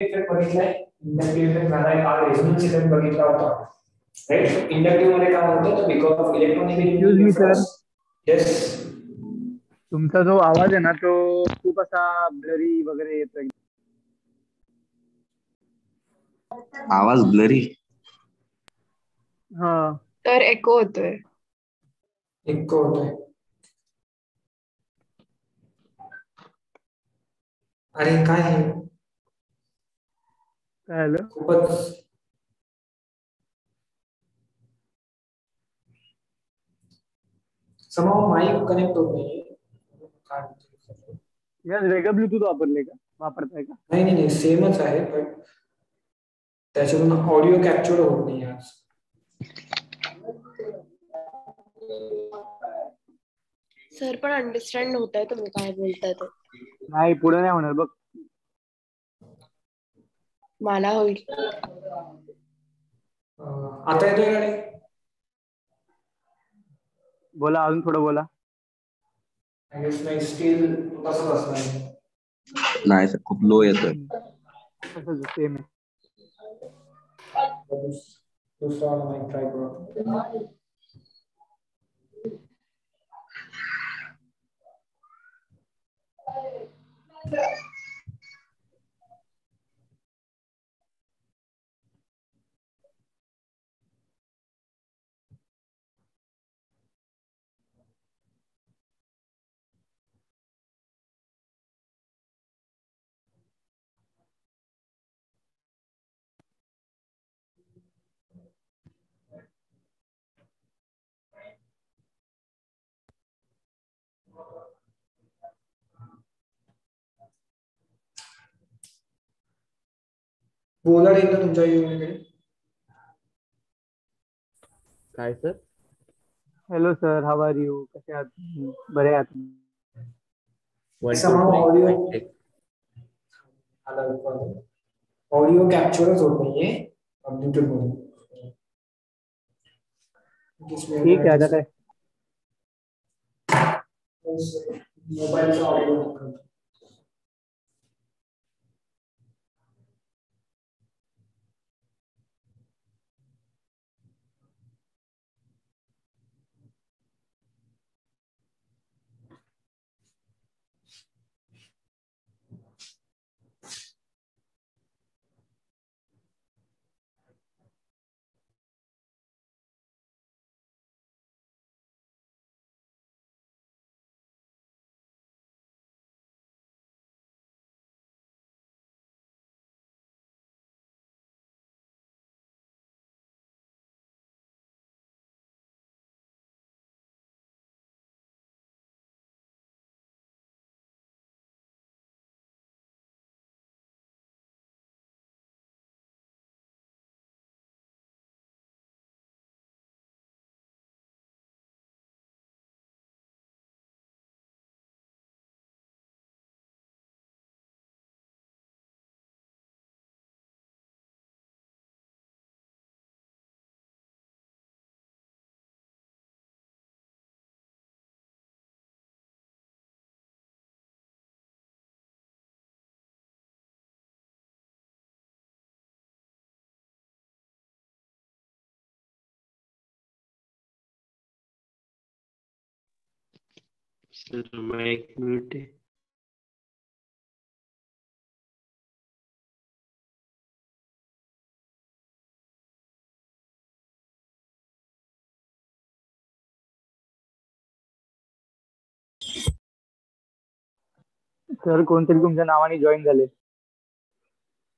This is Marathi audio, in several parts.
इफ़ेक्ट बघितलाय इंडक्टिव्ह इफ़ेक्ट रेझोनन्स इफ़ेक्ट बघितला होता राईट इंडक्टिव्ह मध्ये काय होतं बिकॉज़ ऑफ़. इलेक्ट्रॉनिक येस तुमचा जो आवाज़ आहे ना तो खूप असा ब्लरी वगैरे येतोय. आवाज़ ब्लरी हा. तर एको होतोय. एक होतोय. अरे काय हे काय झालं. खूपच. समाव माईक कनेक्ट होत नाहीये? यार वेगळं ब्लूटूथ वापरले का? वापरताय का? नाही नाही नाही सेमच आहे पण त्याच्यातून ऑडिओ कॅप्चर होत नाही आज. सर पण अंडरस्टँड होत आहे तुम्ही काय बोलताय ते. नाही पुढे नाही होणार बघ. मला होईल. अं, आता येतोय नाही बोला अजून थोडं बोला. नाही स्टील तसंच असणार. नाही सर खूप लो येतोय. तसंच सेम आहे. दुसरा माईक ट्राय करू. बोला रे एकदा तुमच्या युनिकडे काय sir? Hello sir how are you कसे आहात? बरे आहात ऑडिओ कॅप्चरच होत नाहीये. ब्लूटूथ मधून ठीक आहे आता काय? मोबाईलचा ऑडिओ सर माइक म्यूट आहे सर कोणतरी तुमच्या नावाने जॉईन झाले.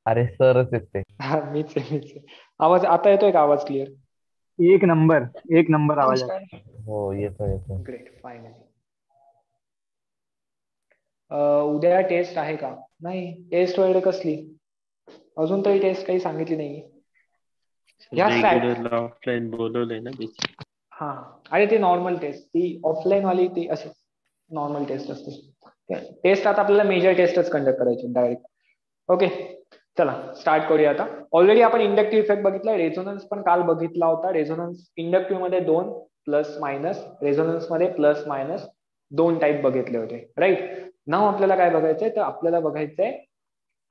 अरे सरच येते हा मीच आहे मीच आहे. आवाज आता येतोय का आवाज क्लिअर एक नंबर एक नंबर आवाज आहे. हो येतो येतो ग्रेट फायनली उद्या टेस्ट आहे का? नाही टेस्ट वगैरे कसली? अजून तरी टेस्ट काही सांगितली नाही हा. अरे ते नॉर्मल टेस्ट ती ऑफलाईन वाली ती अशी नॉर्मल टेस्ट असते. टेस्ट आता आपल्याला मेजर टेस्टच कंडक्ट करायची डायरेक्ट ओके चला स्टार्ट करूया आता. ऑलरेडी आपण इंडक्टिव्ह इफेक्ट बघितला रेझोनन्स पण काल बघितला होता. रेझोनन्स इंडक्टिव्हमध्ये दोन प्लस मायनस रेझोनन्समध्ये प्लस मायनस दोन टाईप बघितले होते राईट नाव आपल्याला काय बघायचंय? तर आपल्याला बघायचंय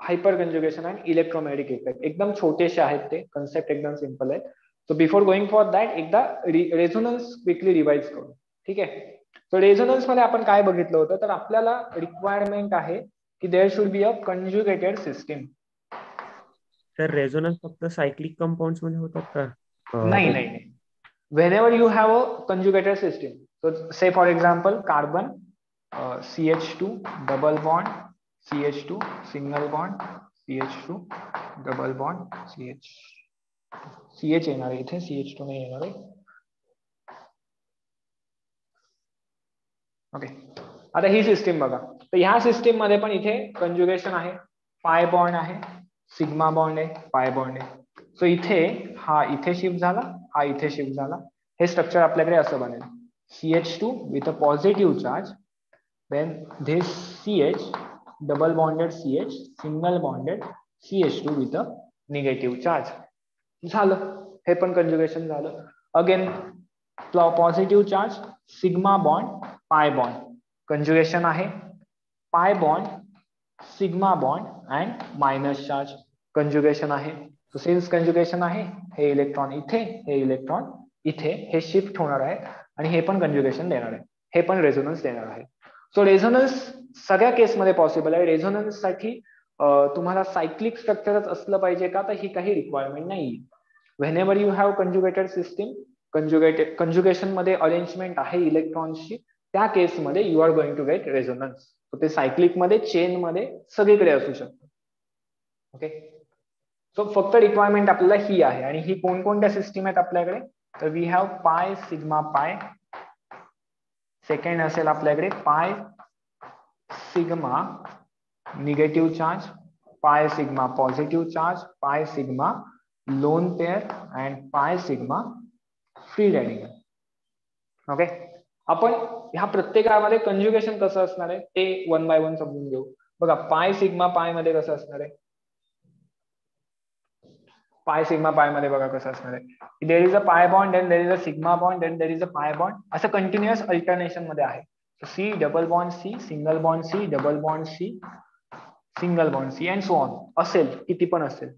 हायपर कंजुगेशन आणि इलेक्ट्रोमॅग्नेटिक इफेक्ट एकदम छोटेसे आहेत ते. कन्सेप्ट एकदम सिंपल आहे. So before going for that एकदा रेझोनन्स क्विकली रिवाइज करू. ठीक आहे? सो रेझोनन्समध्ये आपण काय बघितलं होतं? तर आपल्याला रिक्वायरमेंट आहे की there should be a conjugated system तर रेझोनन्स फक्त सायक्लिक कंपाऊंडमध्ये होतात का? अं, नाही नाही you have a conjugated system so say for example carbon uh, ch2 double bond ch2 single bond ch2 double bond ch ch येणार आहे इथे ch2 नाही येणार आहे. ओके आता ही सिस्टीम बघा. तर ह्या सिस्टीममध्ये पण इथे कंजुगेशन आहे. पाय बॉन्ड आहे सिग्मा बॉन्ड आहे पाय बॉन्ड आहे. सो इथे हा इथे शिफ्ट झाला हा इथे शिफ्ट झाला. हे स्ट्रक्चर आपल्याकडे असं बनेल. C H two with a positive charge then this CH, double double bonded single bonded single bonded a negative two with a negative charge झालं. हे पण कंजुगेशन झालं. Again positive charge sigma bond pi bond conjugation आहे. Pi bond sigma bond and minus charge conjugation आहे. सिन्स कंजुगेशन आहे हे इलेक्ट्रॉन इथे हे इलेक्ट्रॉन इथे हे शिफ्ट होणार आहे. आणि हे पण कंजुगेशन देणार आहे. हे पण रेझोनन्स देणार आहे. सो रेझोनन्स सगळ्या केसमध्ये पॉसिबल आहे. रेझोनन्ससाठी तुम्हाला सायक्लिक स्ट्रक्चरच असलं पाहिजे का? तर ही काही रिक्वायरमेंट नाही whenever you have conjugated system conjugated कंज्युगेशनमध्ये arrangement आहे इलेक्ट्रॉन्सची त्या केसमध्ये you are going to get resonance ते सायक्लिकमध्ये चेन मध्ये सगळीकडे असू शकतं. ओके सो फक्त रिक्वायरमेंट आपल्याला ही आहे. आणि ही कोणकोणत्या सिस्टीम आहेत आपल्याकडे? तर we have pi sigma pi second असेल आपल्याकडे pi sigma negative charge pi sigma positive charge pi sigma lone pair and pi sigma free radical okay आपण ह्या प्रत्येकामध्ये कंज्युगेशन कसं असणार आहे? ते वन बाय वन समजून घेऊ. बघा पाय सिग्मा पायमध्ये कसं असणार आहे? पाय सिग्मा पायमध्ये बघा कसं असणार आहे. There is a pi bond then there is a sigma bond then there is a pi bond असं कंटिन्युअस अल्टरनेशनमध्ये आहे. C double bond C single bond C double bond C single bond C and so on असेल किती पण असेल.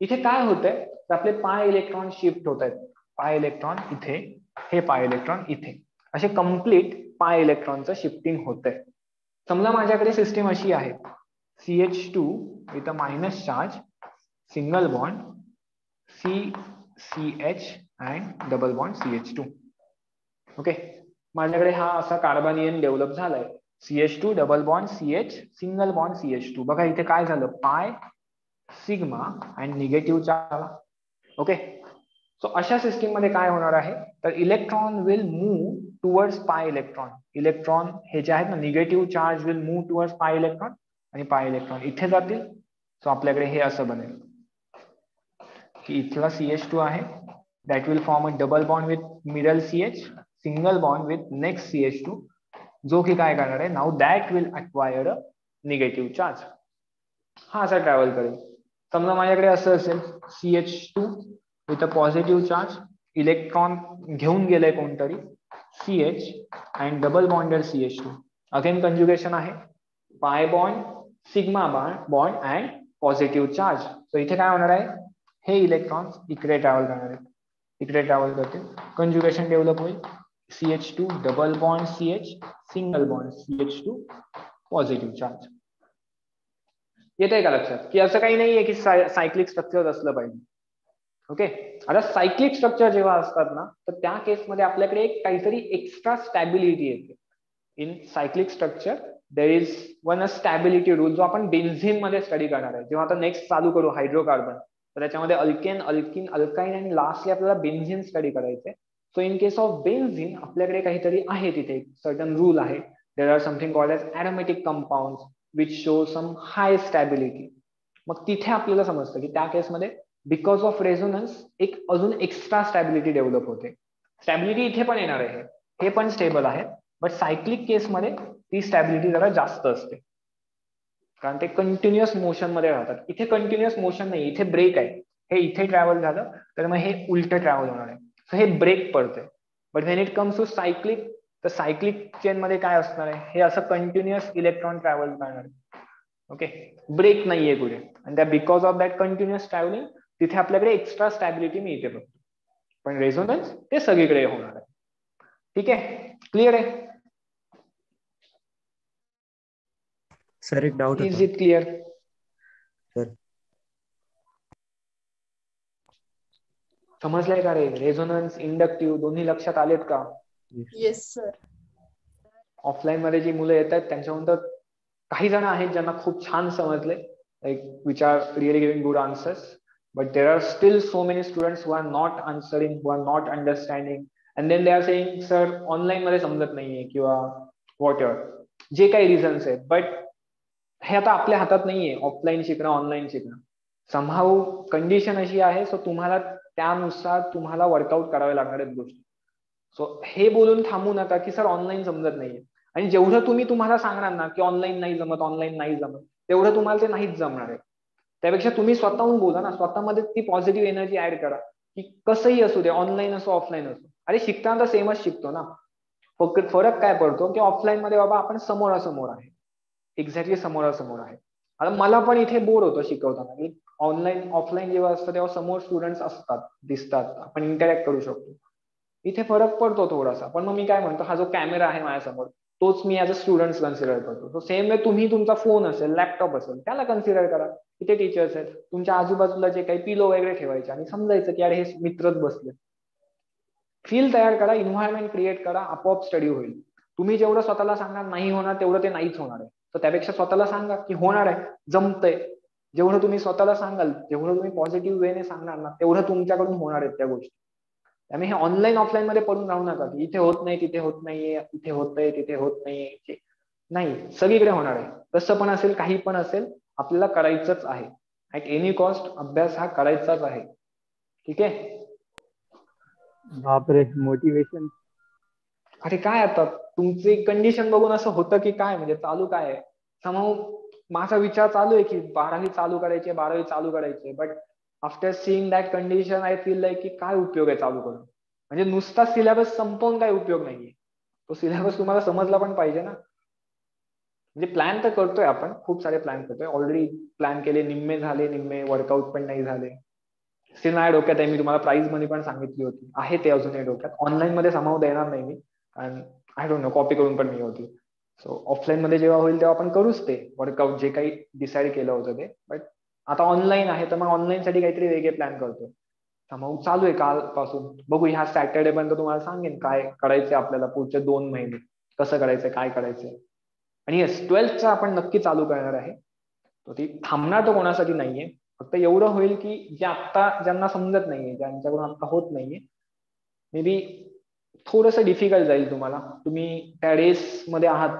इथे काय होतंय? तर आपले पाय इलेक्ट्रॉन शिफ्ट होत आहेत पाय इलेक्ट्रॉन इथे हे पाय इलेक्ट्रॉन इथे. असे कंप्लीट पाय इलेक्ट्रॉनचं शिफ्टिंग होतंय. समजा माझ्याकडे सिस्टीम अशी आहे. C H two with a minus charge single bond C C H and double bond C H two okay माझ्याकडे हा असा कार्बनियन डेव्हलप झालाय. C H two double bond C H single bond C H two बघा इथे काय झालं? Pi sigma and negative charge okay so अशा सिस्टीममध्ये काय होणार आहे? तर electron will move towards pi electron electron हे जे आहेत ना negative charge will move towards pi electron आणि पाय इलेक्ट्रॉन इथे जातील. सो आपल्याकडे हे असं बनेल. की इथला सी एच टू आहे. That will form a double bond with middle C H single bond with next C H two जो की काय करणार आहे? नाव that will acquire a negative charge हा असा ट्रॅव्हल करेल. समजा माझ्याकडे असं असेल C H two with a positive charge electron घेऊन गेलंय कोणतरी C H and double bonded C H two again conjugation आहे. Pi bond sigma bond and positive charge so इथे काय होणार आहे? हे इलेक्ट्रॉन्स इकडे ट्रॅव्हल करणार आहेत इकडे ट्रॅव्हल करते कंज्युगेशन डेव्हलप होईल C H two double bond C H single bond C H two positive charge येत आहे का लक्षात की असं काही नाहीये की सायक्लिक स्ट्रक्चर असलं पाहिजे ओके आता सायक्लिक स्ट्रक्चर जेव्हा असतात ना, तर त्या केसमध्ये आपल्याकडे एक काहीतरी एक्स्ट्रा स्टॅबिलिटी येते। In cyclic structure there is one a stability rule जो आपण बेन्झिन मध्ये स्टडी करणार आहे। जेव्हा आता नेक्स्ट चालू करू हायड्रोकार्बन तर त्याच्यामध्ये अल्केन अल्किन अल्काईन आणि लास्टली आपल्याला बेन्झिन स्टडी करायचे so in case of benzene आपल्याकडे काहीतरी आहे तिथे सर्टन रूल आहे. There are something called as aromatic compound which show some high stability मग तिथे आपल्याला समजतं की त्या केसमध्ये बिकॉज ऑफ रेझोनन्स एक अजून एक्स्ट्रा स्टॅबिलिटी डेव्हलप होते. स्टॅबिलिटी इथे पण येणार आहे. हे पण स्टेबल आहे. बट सायक्लिक केसमध्ये ती स्टॅबिलिटी जरा जास्त असते. कारण ते कंटिन्युअस मोशनमध्ये राहतात. इथे कंटिन्युअस मोशन नाही इथे ब्रेक आहे. हे इथे ट्रॅव्हल झालं तर मग हे उलट ट्रॅव्हल होणार आहे. सो हे ब्रेक पडते but when it comes to cyclic तर सायक्लिक चेन मध्ये काय असणार आहे? हे असं कंटिन्युअस इलेक्ट्रॉन ट्रॅव्हल करणार आहे. ओके ब्रेक नाहीये कुठे आणि त्या because of that continuous travelling तिथे आपल्याकडे एक्स्ट्रा स्टॅबिलिटी मिळते बघतो पण रेझोनन्स ते सगळीकडे होणार आहे. ठीक आहे? क्लिअर आहे? सर एक doubt is it clear sir समजलंय का रे? रेझोनन्स इंडक्टिव्ह दोन्ही लक्षात आलेत का? येस सर ऑफलाईन मध्ये जी मुलं येतात त्यांच्यानंतर काही जण आहेत ज्यांना खूप छान समजले like which are really giving good answers but there are still so many students who are not answering who are not understanding and then they are saying sir online मध्ये समजत नाहीये किंवा वॉट जे काही रिझन्स आहेत बट हे आता आपल्या हातात नाहीये ऑफलाईन शिकणं ऑनलाईन शिकणं. समहाऊ कंडिशन अशी आहे सो तुम्हाला त्यानुसार तुम्हाला वर्कआउट करावे लागणार आहेत गोष्टी. सो हे बोलून थांबू नका की सर ऑनलाईन समजत नाहीये. आणि जेवढं तुम्ही तुम्हाला सांगणार ना की ऑनलाईन नाही जमत ऑनलाईन नाही जमत तेवढं तुम्हाला ते नाहीच जमणार आहे. त्यापेक्षा तुम्ही स्वतःहून बोला ना स्वतःमध्ये ती पॉझिटिव्ह एनर्जी ऍड करा की कसंही असू दे ऑनलाईन असो ऑफलाईन असो. अरे शिकताना तर सेमच शिकतो ना. फक्त फरक काय पडतो की ऑफलाईन मध्ये बाबा आपण समोरासमोर आहे. एक्झॅक्टली समोरासमोर आहे. आता मला पण इथे बोर होतं शिकवताना. की ऑनलाईन ऑफलाईन जेव्हा असतं तेव्हा समोर स्टुडंट्स असतात दिसतात. आपण इंटरॅक्ट करू शकतो. इथे फरक पडतो थोडासा. पण मग मी काय म्हणतो हा जो कॅमेरा आहे माझ्यासमोर तोच मी ऍज अ स्टुडंट कन्सिडर करतो. सो सेम वे तुम्ही तुमचा फोन असेल लॅपटॉप असेल त्याला कन्सिडर करा. इथे टीचर्स आहेत. तुमच्या आजूबाजूला जे काही पिलो वगैरे ठेवायचे आणि समजायचं की अरे हे मित्रच बसले. फील तयार करा इन्व्हायरमेंट क्रिएट करा आपोआप स्टडी होईल. तुम्ही जेवढं स्वतःला सांगणार नाही होणार तेवढं ते नाहीच होणार आहे. तर त्यापेक्षा स्वतःला सांगा की होणार आहे जमतंय. जेवढं तुम्ही स्वतःला सांगाल जेवढं तुम्ही पॉझिटिव्ह वेने सांगणार ना तेवढं तुमच्याकडून होणार आहेत त्या गोष्टी. त्यामुळे हे ऑनलाईन ऑफलाईन मध्ये पडून राहू नका की इथे होत नाही तिथे होत नाहीये इथे होतंय तिथे होत नाहीये. नाही सगळीकडे होणार आहे. कसं पण असेल काही पण असेल आपल्याला करायचंच आहे. ऍट एनी कॉस्ट अभ्यास हा करायचाच आहे. ठीक आहे? बापरे मोटिवेशन अरे काय आता? तुमची कंडिशन बघून असं होतं की काय? म्हणजे चालू काय आहे? माझा विचार चालू आहे की बारावी चालू करायची बारावी चालू करायची. But after seeing that condition I feel like की काय उपयोग आहे चालू करून? म्हणजे नुसता सिलेबस संपवून काय उपयोग नाहीये. तो सिलेबस तुम्हाला समजला पण पाहिजे ना. म्हणजे प्लॅन तर करतोय आपण. खूप सारे प्लॅन करतोय. ऑलरेडी प्लॅन केले निम्मे झाले निम्मे वर्कआउट पण नाही झाले. स्टील माझ्या डोक्यात आहे. मी तुम्हाला प्राइसमध्ये पण सांगितली होती. आहे ते अजूनही डोक्यात. ऑनलाईन मध्ये समाव देणार नाही मी. And I don't know copy करून पण मी होती. सो ऑफलाईन मध्ये जेव्हा होईल तेव्हा आपण करूच ते. वर्कआउट जे काही डिसाईड केलं होतं ते. बट आता ऑनलाईन आहे तर मग ऑनलाईन साठी काहीतरी वेगळे प्लॅन करतो. मग चालू आहे कालपासून. बघू ह्या सॅटर्डे पर्यंत तुम्हाला सांगेन काय करायचंय आपल्याला पुढचे दोन महिने. कसं करायचंय काय करायचंय. आणि येस ट्वेल्थचा आपण नक्की चालू करणार आहे. तो ती थांबणार तर कोणासाठी नाहीये. फक्त एवढं होईल की जे आत्ता ज्यांना समजत नाहीये ज्यांच्याकडून आत्ता होत नाहीये मे बी थोडंसं डिफिकल्ट जाईल तुम्हाला. तुम्ही त्या रेस मध्ये आहात.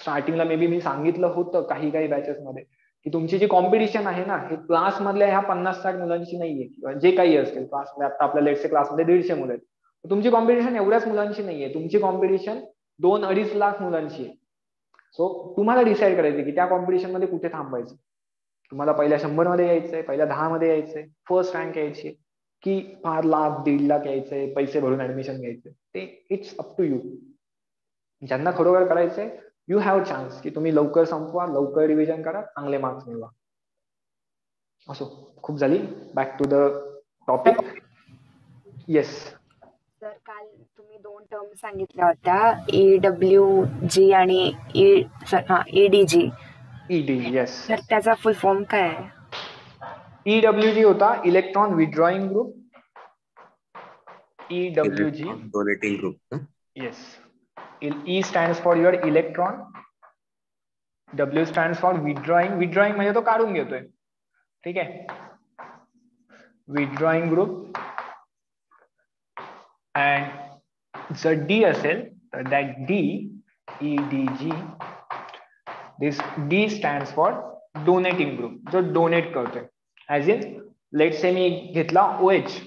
स्टार्टिंगला मे बी मी सांगितलं होतं काही काही बॅचेस मध्ये की तुमची जी कॉम्पिटिशन आहे ना हे क्लास मधल्या ह्या पन्नास साठ मुलांची नाहीये. किंवा जे काही असेल क्लासमध्ये आता आपल्या लेटचे क्लासमध्ये दीडशे मुलं आहेत. तुमची कॉम्पिटिशन एवढ्याच मुलांची नाहीये. तुमची कॉम्पिटिशन दोन अडीच लाख मुलांची आहे. सो तुम्हाला डिसाईड करायचं की त्या कॉम्पिटिशनमध्ये कुठे थांबायचं. तुम्हाला पहिल्या शंभरमध्ये यायचंय पहिल्या दहा मध्ये यायचंय फर्स्ट रँक यायची की फार लाख दीड लाख यायचंय पैसे भरून ऍडमिशन घ्यायचे. ते इट्स अप टू यू ज्यांना खरोखर करायचंय यू हॅव चान्स की तुम्ही लवकर संपवा लवकर रिव्हिजन करा चांगले मार्क्स मिळवा. असो. खूप झाली. Back to the topic yes sir काल तुम्ही दोन टर्म सांगितल्या होत्या. ए डब्ल्यू जी आणि ई हा A D G ED yes तर त्याचा फुल फॉर्म काय आहे? ईडब्ल्यू जी होता electron withdrawing group EW G donating group Yes. E stands for your electron. W stands for withdrawing. Withdrawing म्हणजे तो काढून घेतोय. ठीक आहे. Withdrawing group. And जर D असेल तर that D, E D G, this D stands for donating group. जो donate करतोय. ऍज इन लेट से मी घेतला OH.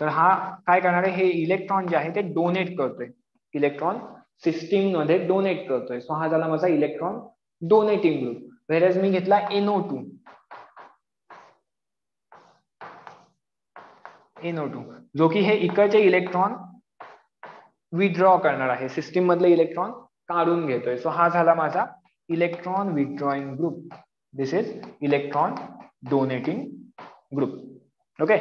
तर हा काय करणार आहे हे इलेक्ट्रॉन जे आहे ते डोनेट करतोय. इलेक्ट्रॉन सिस्टीममध्ये डोनेट करतोय. सो हा झाला माझा इलेक्ट्रॉन डोनेटिंग ग्रुप व्हेरॅज मी घेतला एनओ टू एनओ टू जो की हे इकडचे इलेक्ट्रॉन विड्रॉ करणार आहे. सिस्टीम मधले इलेक्ट्रॉन काढून घेतोय. सो हा झाला माझा electron withdrawing group this is electron donating group okay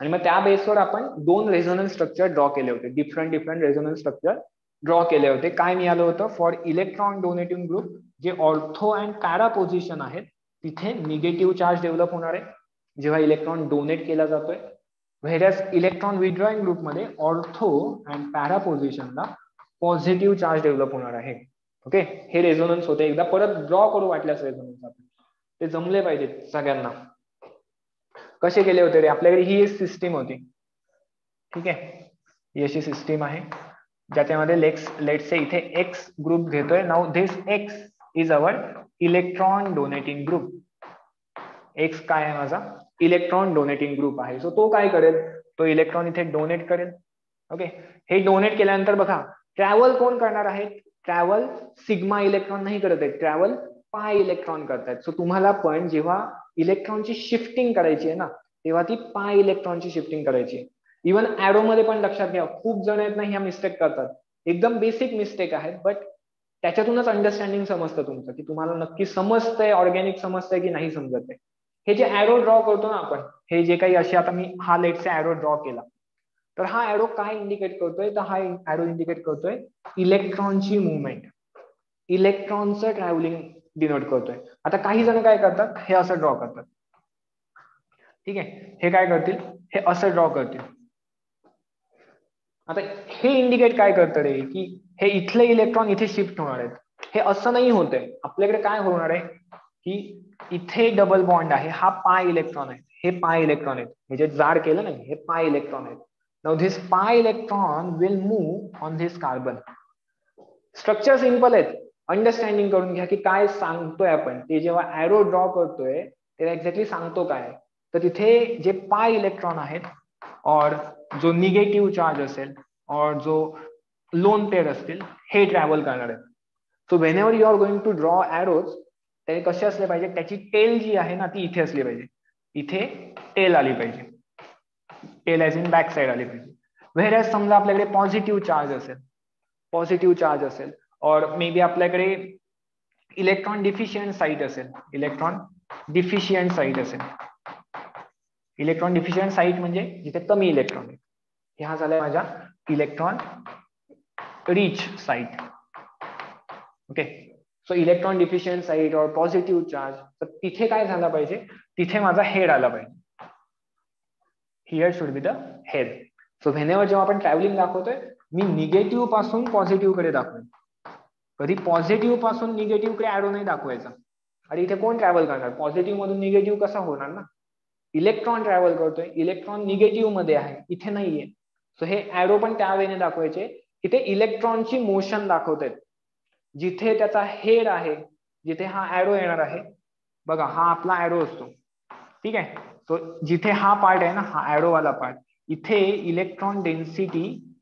आणि मग त्या बेसवर आपण दोन रेझोनन्स स्ट्रक्चर ड्रॉ केले होते. Different different resonance structure draw केले होते. काय मिळालं होतं? फॉर इलेक्ट्रॉन डोनेटिंग ग्रुप जे ऑर्थो अँड पॅरा पोझिशन आहेत तिथे निगेटिव्ह चार्ज डेव्हलप होणार आहे. जेव्हा इलेक्ट्रॉन डोनेट केला जातोय. व्हेरस इलेक्ट्रॉन विड्रॉइंग ग्रुपमध्ये ऑर्थो अँड पॅरा पोझिशनला पॉझिटिव्ह चार्ज डेव्हलप होणार आहे. ओके हे रेझोनन्स होते. एकदा परत ड्रॉ करू वाटल्यास रेझोनन्स आपण ते जमले पाहिजेत सगळ्यांना. कसे केले होते रे? आपल्याकडे ही एक सिस्टीम होती. ठीक आहे? ही अशी सिस्टीम आहे. ज्याच्यामध्ये लेक्स लेट्स इथे एक्स ग्रुप घेतोय. नाव this X is our electron donating group X काय आहे माझा? इलेक्ट्रॉन डोनेटिंग ग्रुप आहे. सो तो काय करेल? तो इलेक्ट्रॉन इथे डोनेट करेल. ओके हे डोनेट केल्यानंतर बघा ट्रॅव्हल कोण करणार आहे? ट्रॅव्हल सिग्मा इलेक्ट्रॉन नाही करत आहे. ट्रॅव्हल पाय इलेक्ट्रॉन करतायत. सो तुम्हाला पण जेव्हा इलेक्ट्रॉनची शिफ्टिंग करायची आहे ना तेव्हा ती पाय इलेक्ट्रॉनची शिफ्टिंग करायची आहे. इव्हन ऍरो मध्ये पण लक्षात घ्या खूप जण आहेत ना ह्या मिस्टेक करतात. एकदम बेसिक मिस्टेक आहेत बट त्याच्यातूनच अंडरस्टँडिंग समजतं तुमचं की तुम्हाला नक्की समजतंय ऑर्गॅनिक समजतंय की नाही समजत आहे. हे जे ऍरो ड्रॉ करतो ना आपण हे जे काही असे आता मी हा लेटचा ऍरो ड्रॉ केला. तर हा ऍरो काय इंडिकेट करतोय? तर हा ऍरो इंडिकेट करतोय इलेक्ट्रॉनची मुवमेंट इलेक्ट्रॉनचं ट्रॅव्हलिंग डिनोट करतात? हे असं ड्रॉ करतात. ठीक आहे? हे करतील? हे ड्रॉ करतील. आता हे इंडिकेट करतं की हे इथले इलेक्ट्रॉन इथे शिफ्ट होणार आहेत. हे असं नाही होतंय आपल्याकडे काय होणार आहे? की इथे डबल बॉन्ड आहे. हा पाय इलेक्ट्रॉन आहे. हे पाय इलेक्ट्रॉन हे जे जाड केलं नाही, हे पाय इलेक्ट्रॉन आहेत. Now this pi electron will move on this carbon structure simple आहेत. अंडरस्टँडिंग करून घ्या की काय सांगतोय आपण. ते जेव्हा ऍरो ड्रॉ करतोय तेव्हा एक्झॅक्टली सांगतो काय. तर तिथे जे पाय इलेक्ट्रॉन आहेत और जो निगेटिव्ह चार्ज असेल और जो लोन पेड असतील हे ट्रॅव्हल करणार आहेत. So whenever you are going to draw arrows ते कसे असले पाहिजे? त्याची टेल जी आहे ना ती इथे असली पाहिजे. इथे टेल आली पाहिजे. Tail edge in back side आली पाहिजे. व्हेर समजा आपल्याकडे पॉझिटिव्ह चार्ज असेल पॉझिटिव्ह चार्ज असेल और मे बी आपल्याकडे इलेक्ट्रॉन डिफिशियंट साईट असेल. इलेक्ट्रॉन डिफिशियंट साईट असेल. इलेक्ट्रॉन डिफिशियंट साईट म्हणजे जिथे कमी इलेक्ट्रॉन आहेत ह्या झाल्या माझ्या electron rich site okay so electron deficient site और पॉझिटिव्ह चार्ज तर तिथे काय झालं पाहिजे? तिथे माझा हेड आला पाहिजे. Here should be the head so whenever जेव्हा आपण ट्रॅव्हलिंग दाखवतोय मी निगेटिव्हपासून पॉझिटिव्हकडे दाखवतो कधी पॉझिटिव्हपासून निगेटिव्हकडे ऍडो नाही दाखवायचा. आणि इथे कोण ट्रॅव्हल करणार? पॉझिटिव्ह मधून निगेटिव्ह कसा होणार ना? इलेक्ट्रॉन ट्रॅव्हल करतोय. इलेक्ट्रॉन निगेटिव्हमध्ये आहे. इथे नाहीये. सो हे ऍरो पण त्या वेळेने दाखवायचे. इथे इलेक्ट्रॉनची मोशन दाखवत जिथे त्याचा हेड आहे जिथे हा ऍरो येणार आहे बघा हा आपला ऍरो असतो. ठीक आहे? सो जिथे हा पार्ट आहे ना हा ऍरो वाला पार्ट इथे electron density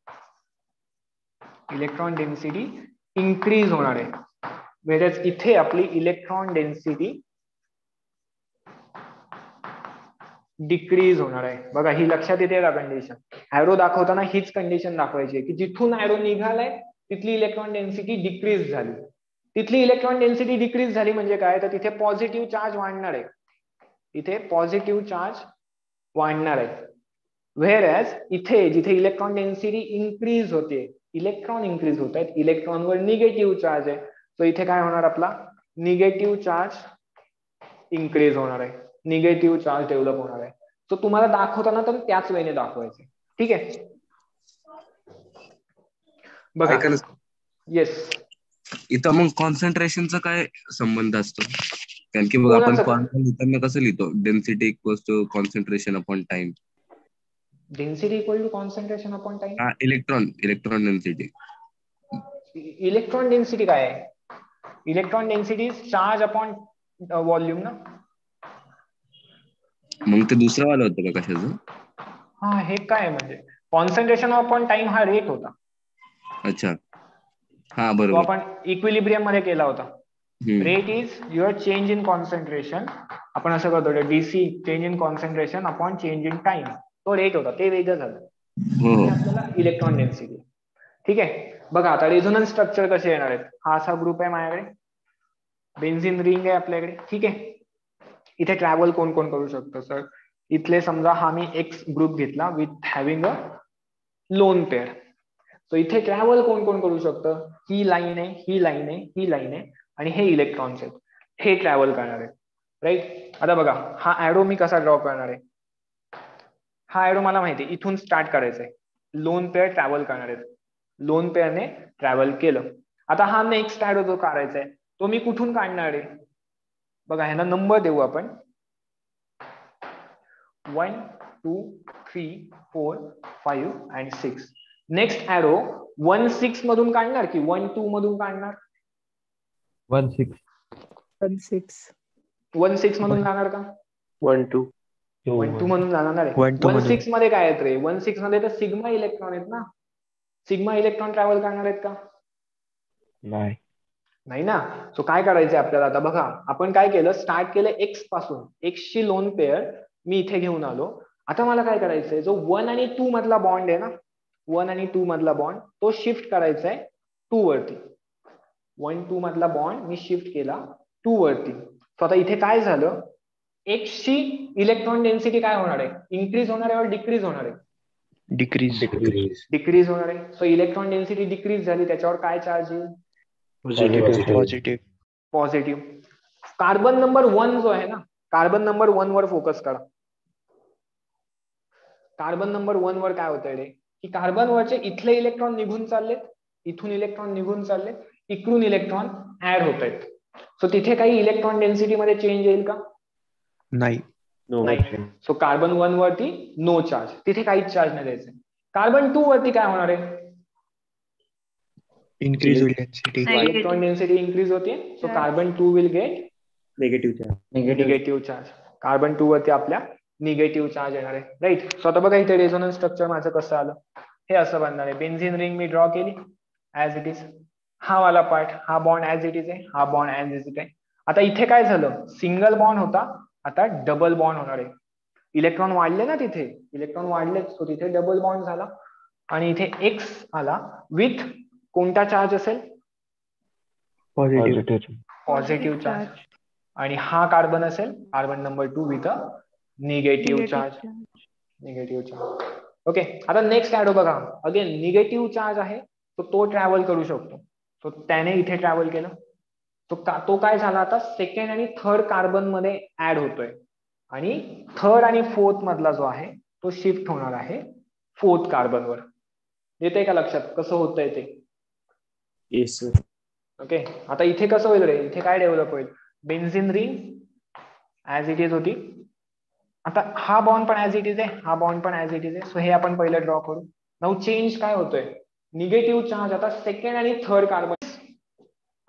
electron density increase होणार आहे. वेळेस इथे आपली इलेक्ट्रॉन डेन्सिटी डिक्रीज होणार आहे. बघा ही लक्षात येते का कंडिशन हायरो दाखवताना हीच कंडिशन दाखवायची आहे की जिथून ऍरो निघालाय तिथली इलेक्ट्रॉन डेन्सिटी डिक्रीज झाली. तिथली इलेक्ट्रॉन डेन्सिटी डिक्रीज झाली म्हणजे काय? तर तिथे पॉझिटिव्ह चार्ज वाढणार आहे. इथे पॉझिटिव्ह चार्ज वाढणार आहे. व्हेर ॲज इथे जिथे इलेक्ट्रॉन डेन्सिटी इन्क्रीज होते इलेक्ट्रॉन इन्क्रीज होत आहेत. इलेक्ट्रॉनवर निगेटिव्ह चार्ज आहे. सो इथे काय होणार आपला? निगेटिव्ह चार्ज इन्क्रीज होणार आहे. निगेटिव्ह चार्ज डेव्हलप होणार आहे. सो तुम्हाला दाखवताना तर त्याच वेळेने दाखवायचे. ठीक आहे? बघा. येस इथं मग कॉन्सन्ट्रेशनचा काय संबंध असतो? कारण की बघ आपण कसं लिहितो? Density equals to concentration upon time density equal to concentration upon time हा electron electron density electron density काय आहे? Electron density charge upon volume ना? मग ते दुसरं वालं होतं का कशाचं? हा हे काय म्हणजे? कॉन्सन्ट्रेशन अपॉन टाइम हा रेट होता. अच्छा. हा बरोबर. आपण इक्विलिब्रियममध्ये केला होता. Rate is your change in concentration आपण असं करतो DC change in concentration upon change in time तो रेट होता. ते वेगळं झालं. आपल्याला इलेक्ट्रॉन डेन्सिटी ठीक आहे? बघा आता रेझोनन्स स्ट्रक्चर कसे येणार आहेत? हा असा ग्रुप आहे माझ्याकडे. बेन्झिन रिंग आहे आपल्याकडे. ठीक आहे? इथे ट्रॅव्हल कोण कोण करू शकतो सर इथले समजा हा मी एक्स ग्रुप घेतला with having a lone pair so इथे ट्रॅव्हल कोण कोण करू शकतं? ही लाईन आहे ही लाईन आहे ही लाईन आहे आणि हे इलेक्ट्रॉन्स आहेत. हे ट्रॅव्हल करणार आहेत. राईट आता बघा हा ऍरो मी कसा ड्रॉ करणार आहे? हा ऍरो मला माहिती आहे. इथून स्टार्ट करायचंय. लोन पेअर ट्रॅव्हल करणार आहेत. लोन पेअरने ट्रॅव्हल केलं. आता हा नेक्स्ट ऍरो जो काढायचा आहे तो मी कुठून काढणार आहे? बघा ह्यांना नंबर देऊ आपण. One two three four five and six next arrow one six मधून काढणार की वन टू मधून काढणार? One six one six one six मधून जाणार का? वन टू वन टू मधून जाणार आहे वन. सिक्समध्ये काय आहेत रे? वन सिक्समध्ये तर सिग्मा इलेक्ट्रॉन आहेत ना? सिग्मा इलेक्ट्रॉन ट्रॅव्हल करणार आहेत का? नाही. नाही ना? सो काय करायचंय आपल्याला आता? बघा आपण काय केलं? स्टार्ट केलं एक्सपासून. एक्स ची लोन पेअर मी इथे घेऊन आलो. आता मला काय करायचंय? जो वन आणि टू मधला बॉन्ड आहे ना? वन आणि टू मधला बॉन्ड तो शिफ्ट करायचा आहे टू वरती. वन टू मधला बॉन्ड मी शिफ्ट केला टू वरती. सो आता इथे काय झालं? एक्स ची इलेक्ट्रॉन डेन्सिटी काय होणार आहे? इन्क्रीज होणार आहे और डिक्रीज होणार आहे? डिक्रीज डिक्रीज होणार आहे. सो इलेक्ट्रॉन डेन्सिटी डिक्रीज झाली त्याच्यावर काय चार्ज येईल? Positive positive carbon number one जो आहे ना कार्बन नंबर वन वर फोकस करा. कार्बन नंबर वन वर काय होतंय रे? की कार्बन वरचे इथले इलेक्ट्रॉन निघून चाललेत इथून इलेक्ट्रॉन निघून चाललेत इकडून इलेक्ट्रॉन ऍड होत आहेत सो तिथे काही इलेक्ट्रॉन डेन्सिटी मध्ये चेंज येईल का? नाही. नाही. सो कार्बन वन वरती नो चार्ज तिथे काहीच चार्ज नाही द्यायचं. कार्बन टू वरती काय होणार आहे? इन्क्रीज इलेक्ट्रॉन डेन्सिटी इंक्रीज होते. So carbon two will get negative negative charge carbon two वरती आपल्या निगेटिव्ह चार्ज येणार आहे. राईट सो आता बघा इथे रेझोनन्स स्ट्रक्चर माझं कसं आलं. हे असं बनणार आहे. बेन्झिन रिंग मी ड्रॉ केली. ऍज इट इज हा वाला पार्ट हा बॉन्ड ऍज इट इज आहे. हा बॉन्ड ऍज इट आहे. आता इथे काय झालं? सिंगल बॉन्ड होता. आता डबल बॉन्ड होणार आहे. इलेक्ट्रॉन वाढले ना तिथे. इलेक्ट्रॉन वाढले सो तिथे डबल बॉन्ड झाला. आणि इथे एक्स आला. विथ कोणता चार्ज असेल? पॉझिटिव्ह पॉझिटिव्ह पॉझिटिव्ह चार्ज आणि हा कार्बन असेल. Carbon number two with a negative charge negative charge okay आता नेक्स्ट ऍडो बघा. अगेन निगेटिव्ह चार्ज आहे. तो तो ट्रॅव्हल करू शकतो. तो त्याने इथे ट्रॅव्हल केलं. तो का तो काय झाला आता? सेकंड आणि थर्ड कार्बनमध्ये ऍड होतोय. आणि थर्ड आणि फोर्थ मधला जो आहे तो शिफ्ट होणार आहे फोर्थ कार्बनवर येते का लक्षात? कसं होतंय ते? येस ओके आता इथे कसं होईल रे? इथे काय डेव्हलप होईल? Benzene ring as it is होती. आता हा बॉन्ड पण ऍज इट इज आहे. हा बॉन्ड पण ऍज इट इज आहे. सो हे आपण पहिलं ड्रॉ करू. नाऊ चेंज काय होतोय? निगेटिव्ह चार्ज आता सेकंड आणि थर्ड कार्बन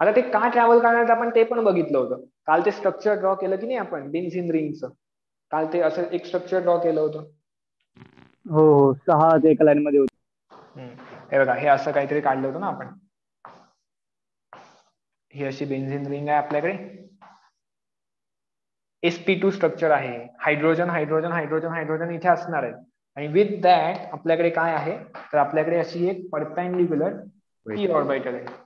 आता ते का ट्रॅव्हल करणार आपण ते पण बघितलं होतं. काल ते स्ट्रक्चर ड्रॉ केलं की नाही आपण? बेन्झिन रिंगचं काल ते असं एक स्ट्रक्चर ड्रॉ केलं होतं. हो हो. सहा ते एका लाईन मध्ये होते. हे बघा हे असं काहीतरी काढलं होतं ना आपण. ही अशी बेन्झिन रिंग आहे आपल्याकडे. एसपी टू स्ट्रक्चर आहे. हायड्रोजन हायड्रोजन हायड्रोजन हायड्रोजन इथे असणार आहे. आणि विथ दॅट आपल्याकडे काय आहे? तर आपल्याकडे अशी एक परपेंडिक्युलर पी ऑर्बिटल आहे.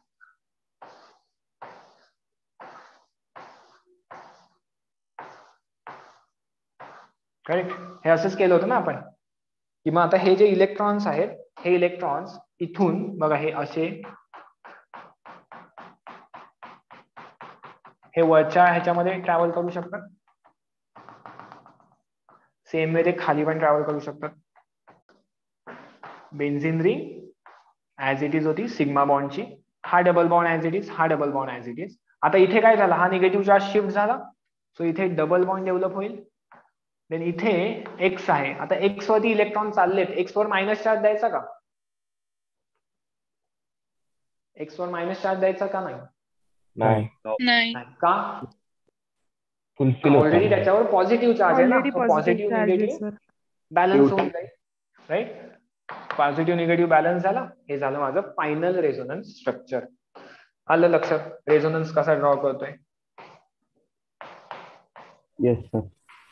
करेक्ट हे असंच केलं होतं ना आपण. कि मग आता हे जे इलेक्ट्रॉन्स आहेत हे इलेक्ट्रॉन्स इथून बघा हे असे हे वरच्या ह्याच्यामध्ये ट्रॅव्हल करू शकतात. सेम वे ते खाली पण ट्रॅव्हल करू शकतात. Benzene ring as it is होती सिग्मा बॉन्डची हा double bond as it is हा double bond as it is आता इथे काय झालं? हा निगेटिव्ह चार्ज शिफ्ट झाला. सो इथे डबल बॉन्ड डेव्हलप होईल. देन इथे एक्स आहे. आता एक्स वरती इलेक्ट्रॉन चाललेत. एक्स वर मायनस चार्ज द्यायचा का? एक्स वर मायनस चार्ज द्यायचा का नाही? नाही. नाही. नाही. का? ऑलरेडी त्याच्यावर पॉझिटिव्ह चार्ज आहे ना? पॉझिटिव्ह निगेटिव्ह बॅलन्स होऊन जाईल. राईट पॉझिटिव्ह निगेटिव्ह बॅलन्स झाला. हे झालं माझं फायनल रेझोनन्स स्ट्रक्चर आलं लक्षात? रेझोनन्स कसा ड्रॉ करतोय? येस सर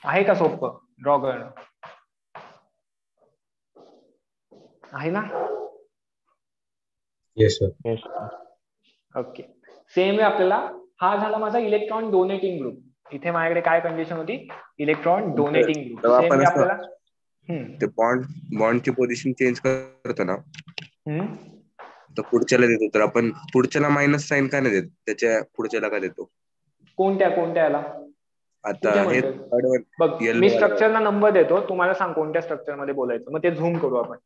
आहे का सोपं? ड्रॉ करणं. आहे ना? येस ओके सेम वे आपल्याला हा झाला माझा इलेक्ट्रॉन डोनेटिंग ग्रुप इथे माझ्याकडे काय कंडिशन होती? इलेक्ट्रॉन डोनेटिंग ग्रुप आपल्याला हम्म, ते बॉन्ड बॉन्डची पोझिशन चेंज करतो ना. हम्म. तर पुढच्याला देतो. तर आपण पुढच्याला मायनस साईन का नाही देत? त्याच्या पुढच्याला का देतो? कोणत्या कोणत्या याला? बघ Yellow मी. स्ट्रक्चरला नंबर देतो तुम्हाला सांग कोणत्या स्ट्रक्चरमध्ये बोलायचं. मग ते झूम करू आपण.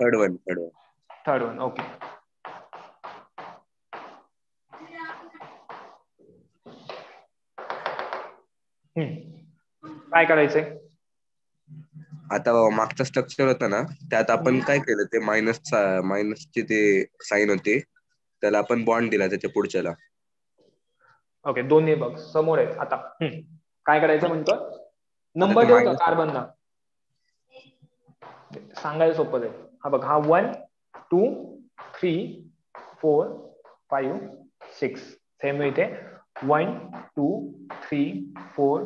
third one, third one. Third one okay काय करायचंय? आता मागचा स्ट्रक्चर होता ना त्यात आपण काय केलं ते मायनस मायनसचे ते साईन होते त्याला आपण बॉन्ड दिला त्याच्या पुढच्याला. ओके दोन्ही बघ समोर आहेत. आता. काय करायचं म्हणतो नंबर ते minus- कार्बनला सांगायला सोपं आहे हा बघ हा one two three four five six same इथे. One two three four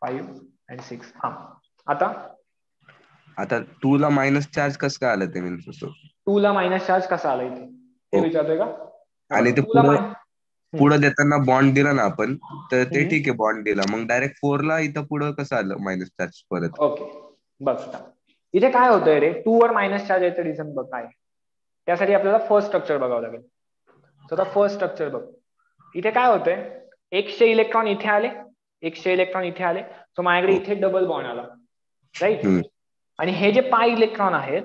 five and six हा. आता? आता टू ला मायनस चार्ज कसं काय आलं ते मी टू ला मायनस चार्ज कसा आला इथे? हो. विचारतोय का? आणि ते पुढं- देताना बॉन्ड दिला ना आपण तर ते. ठीक आहे बॉन्ड दिला. मग डायरेक्ट फोर ला इथं पुढं कसं आलं? मायनस चार्ज परत? ओके बघ. इथे काय होतंय रे? टू वर मायनस चार्ज याचं रिझन बघ काय. त्यासाठी आपल्याला फर्स्ट स्ट्रक्चर बघावं लागेल. तर फर्स्ट स्ट्रक्चर बघ. इथे काय होतंय? एकशे इलेक्ट्रॉन इथे आले. एकशे इलेक्ट्रॉन इथे आले. सो माझ्याकडे इथे डबल बॉन्ड आला. राईट. आणि हे जे पाय इलेक्ट्रॉन आहेत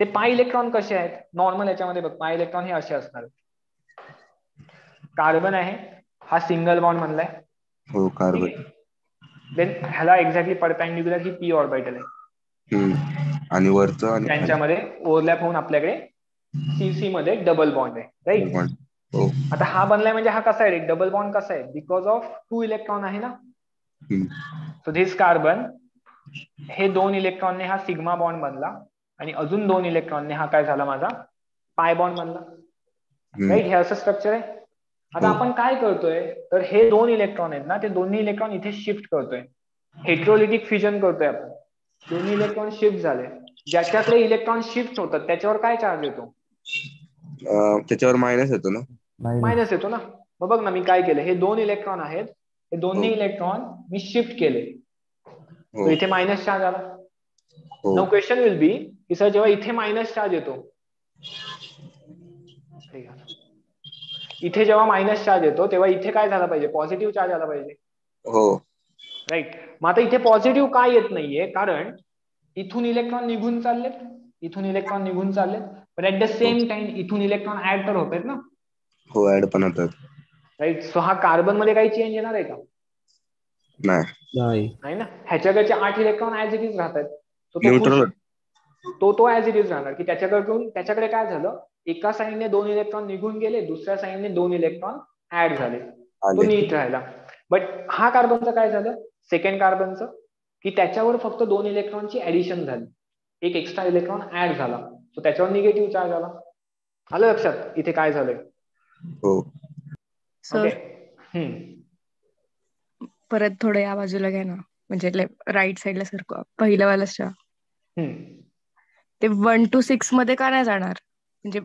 ते पाय इलेक्ट्रॉन कसे आहेत? नॉर्मल याच्यामध्ये बघ पाय इलेक्ट्रॉन हे असे असणार. कार्बन आहे. हा सिंगल बॉन्ड म्हणलाय. हो कार्बन. देन ह्याला एक्झॅक्टली परपॅन्डिक्युलर ही पी ऑर्बिटल आहे. आणि वरचं आणि त्यांच्यामध्ये ओव्हरलॅप होऊन आपल्याकडे सीसी मध्ये डबल बॉन्ड आहे. राईट हो. आता हा बनलाय म्हणजे हा कसा आहे? डबल बॉन्ड कसा आहे? बिकॉज ऑफ टू इलेक्ट्रॉन आहे ना. सो धिस कार्बन हे दोन इलेक्ट्रॉनने हा सिग्मा बॉन्ड बनला. आणि अजून दोन इलेक्ट्रॉनने हा काय झाला माझा? पाय बॉन्ड बनला. राईट हे असं स्ट्रक्चर आहे? आता हो. आपण काय करतोय तर हे दोन इलेक्ट्रॉन आहेत ना ते दोन्ही इलेक्ट्रॉन इथे शिफ्ट करतोय. हेट्रोलिटिक फ्युजन करतोय आपण. दोन्ही इलेक्ट्रॉन शिफ्ट झाले. ज्याच्याकडे इलेक्ट्रॉन शिफ्ट होतात त्याच्यावर काय चार्ज येतो? अं, त्याच्यावर मायनस येतो ना. मायनस येतो ना. मग बघ ना मी काय केलं? हे दोन इलेक्ट्रॉन आहेत. हे दोन्ही हो. इलेक्ट्रॉन मी शिफ्ट केले. हो. इथे मायनस चार्ज आला. हो. नो क्वेश्चन विल बी की सर जेव्हा इथे मायनस चार्ज येतो. ठीक आहे. इथे जेव्हा मायनस चार्ज येतो तेव्हा इथे काय झाला पाहिजे? पॉझिटिव्ह चार्ज आला पाहिजे. हो. राईट मग आता इथे पॉझिटिव्ह काय येत नाहीये? कारण इथून इलेक्ट्रॉन निघून चाललेत इथून इलेक्ट्रॉन निघून चाललेत पण ऍट द सेम टाइम इथून इलेक्ट्रॉन ऍड तर होत आहेत ना? हो ऍड पण होतात. राईट सो हा कार्बनमध्ये काही चेंज येणार आहे का? नाही. नाही. नाही ना? ह्याच्याकडचे आठ इलेक्ट्रॉन ऍज इट इज राहत आहेत So तो न्यूट्रल खुश- तो तो ऍज इट इज राहणार. की त्याच्याकडून त्याच्याकडे काय झालं? एका साईडने दोन इलेक्ट्रॉन निघून गेले दुसऱ्या साईडने दोन इलेक्ट्रॉन ऍड झाले. तो नीट राहिला. बट हा कार्बनचं काय झालं? सेकंड कार्बनचं की त्याच्यावर फक्त दोन इलेक्ट्रॉनची ऍडिशन झाली. एक एक्स्ट्रा इलेक्ट्रॉन ऍड झाला. सो त्याच्यावर निगेटिव्ह चार्ज आला. आलं लक्षात? इथे काय झालंय? हो. परत थोडं या बाजूला घ्या ना. म्हणजे राईट साईडला सारखं. पहिल्या हम्म. ते वन टू सिक्समध्ये का नाही जाणार? म्हणजे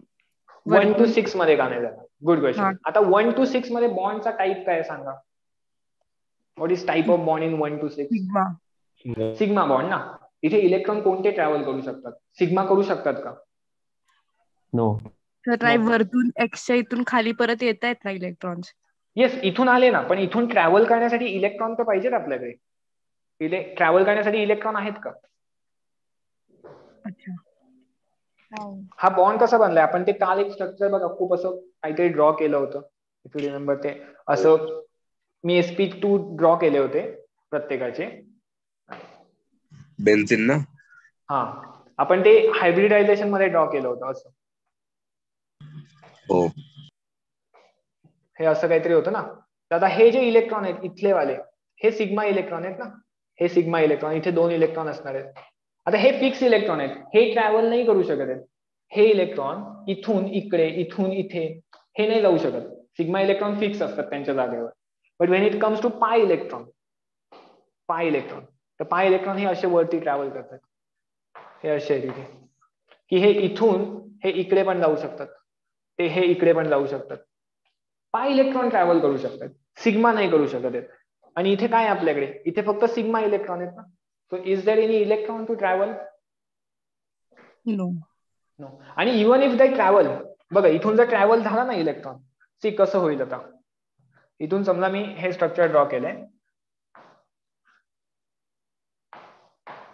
वन टू सिक्समध्ये का नाही झाला गुड. क्वेश्चन आता वन टू सिक्समध्ये बॉन्डचा टाईप काय आहे सांगा? What is type of bond in one two six sigma sigma bond ना? इथे इलेक्ट्रॉन कोणते ट्रॅव्हल करू शकतात? सिग्मा करू शकतात का? नो. वरतून एक्सच्या इथून खाली परत येत आहेत ना इलेक्ट्रॉन्स येस इथून आले ना. पण इथून ट्रॅव्हल करण्यासाठी इलेक्ट्रॉन तर पाहिजेत आपल्याकडे. इले ट्रॅव्हल करण्यासाठी इलेक्ट्रॉन आहेत का? अच्छा. हा बॉन्ड कसा बनलाय? आपण ते काल एक स्ट्रक्चर बघा खूप असं काहीतरी ड्रॉ केलं होतं. इफ यू रिमेंबर ते. असं मी एसपी टू ड्रॉ केले होते प्रत्येकाचे. बेन्झिन ना? हा. आपण ते हायब्रिडायझेशनमध्ये ड्रॉ केलं होतं असं. हो. हे असं काहीतरी होतं ना? तर आता हे जे इलेक्ट्रॉन आहेत इथले वाले हे सिग्मा इलेक्ट्रॉन आहेत ना? हे सिग्मा इलेक्ट्रॉन इथे दोन इलेक्ट्रॉन असणार आहेत. आता हे फिक्स इलेक्ट्रॉन आहेत. हे ट्रॅव्हल नाही करू शकत आहेत. हे इलेक्ट्रॉन इथून इकडे इथून इथे हे नाही जाऊ शकत. सिग्मा इलेक्ट्रॉन फिक्स असतात त्यांच्या जागेवर. But when it comes to pi electron pi electron तर पाय इलेक्ट्रॉन हे असे वरती ट्रॅव्हल करतात. हे असे आहे तिथे की हे इथून हे इकडे पण जाऊ शकतात. ते हे इकडे पण जाऊ शकतात. पाय इलेक्ट्रॉन ट्रॅव्हल करू शकतात. सिग्मा नाही करू शकत आहेत. आणि इथे काय आहे आपल्याकडे? इथे फक्त सिग्मा इलेक्ट्रॉन आहेत ना. So is there any electron to travel no no आणि इवन इफ दे ट्रॅव्हल बघा इथून जर ट्रॅव्हल झाला ना इलेक्ट्रॉन सी कसं होईल आता? इथून समजा मी हे स्ट्रक्चर ड्रॉ केलंय.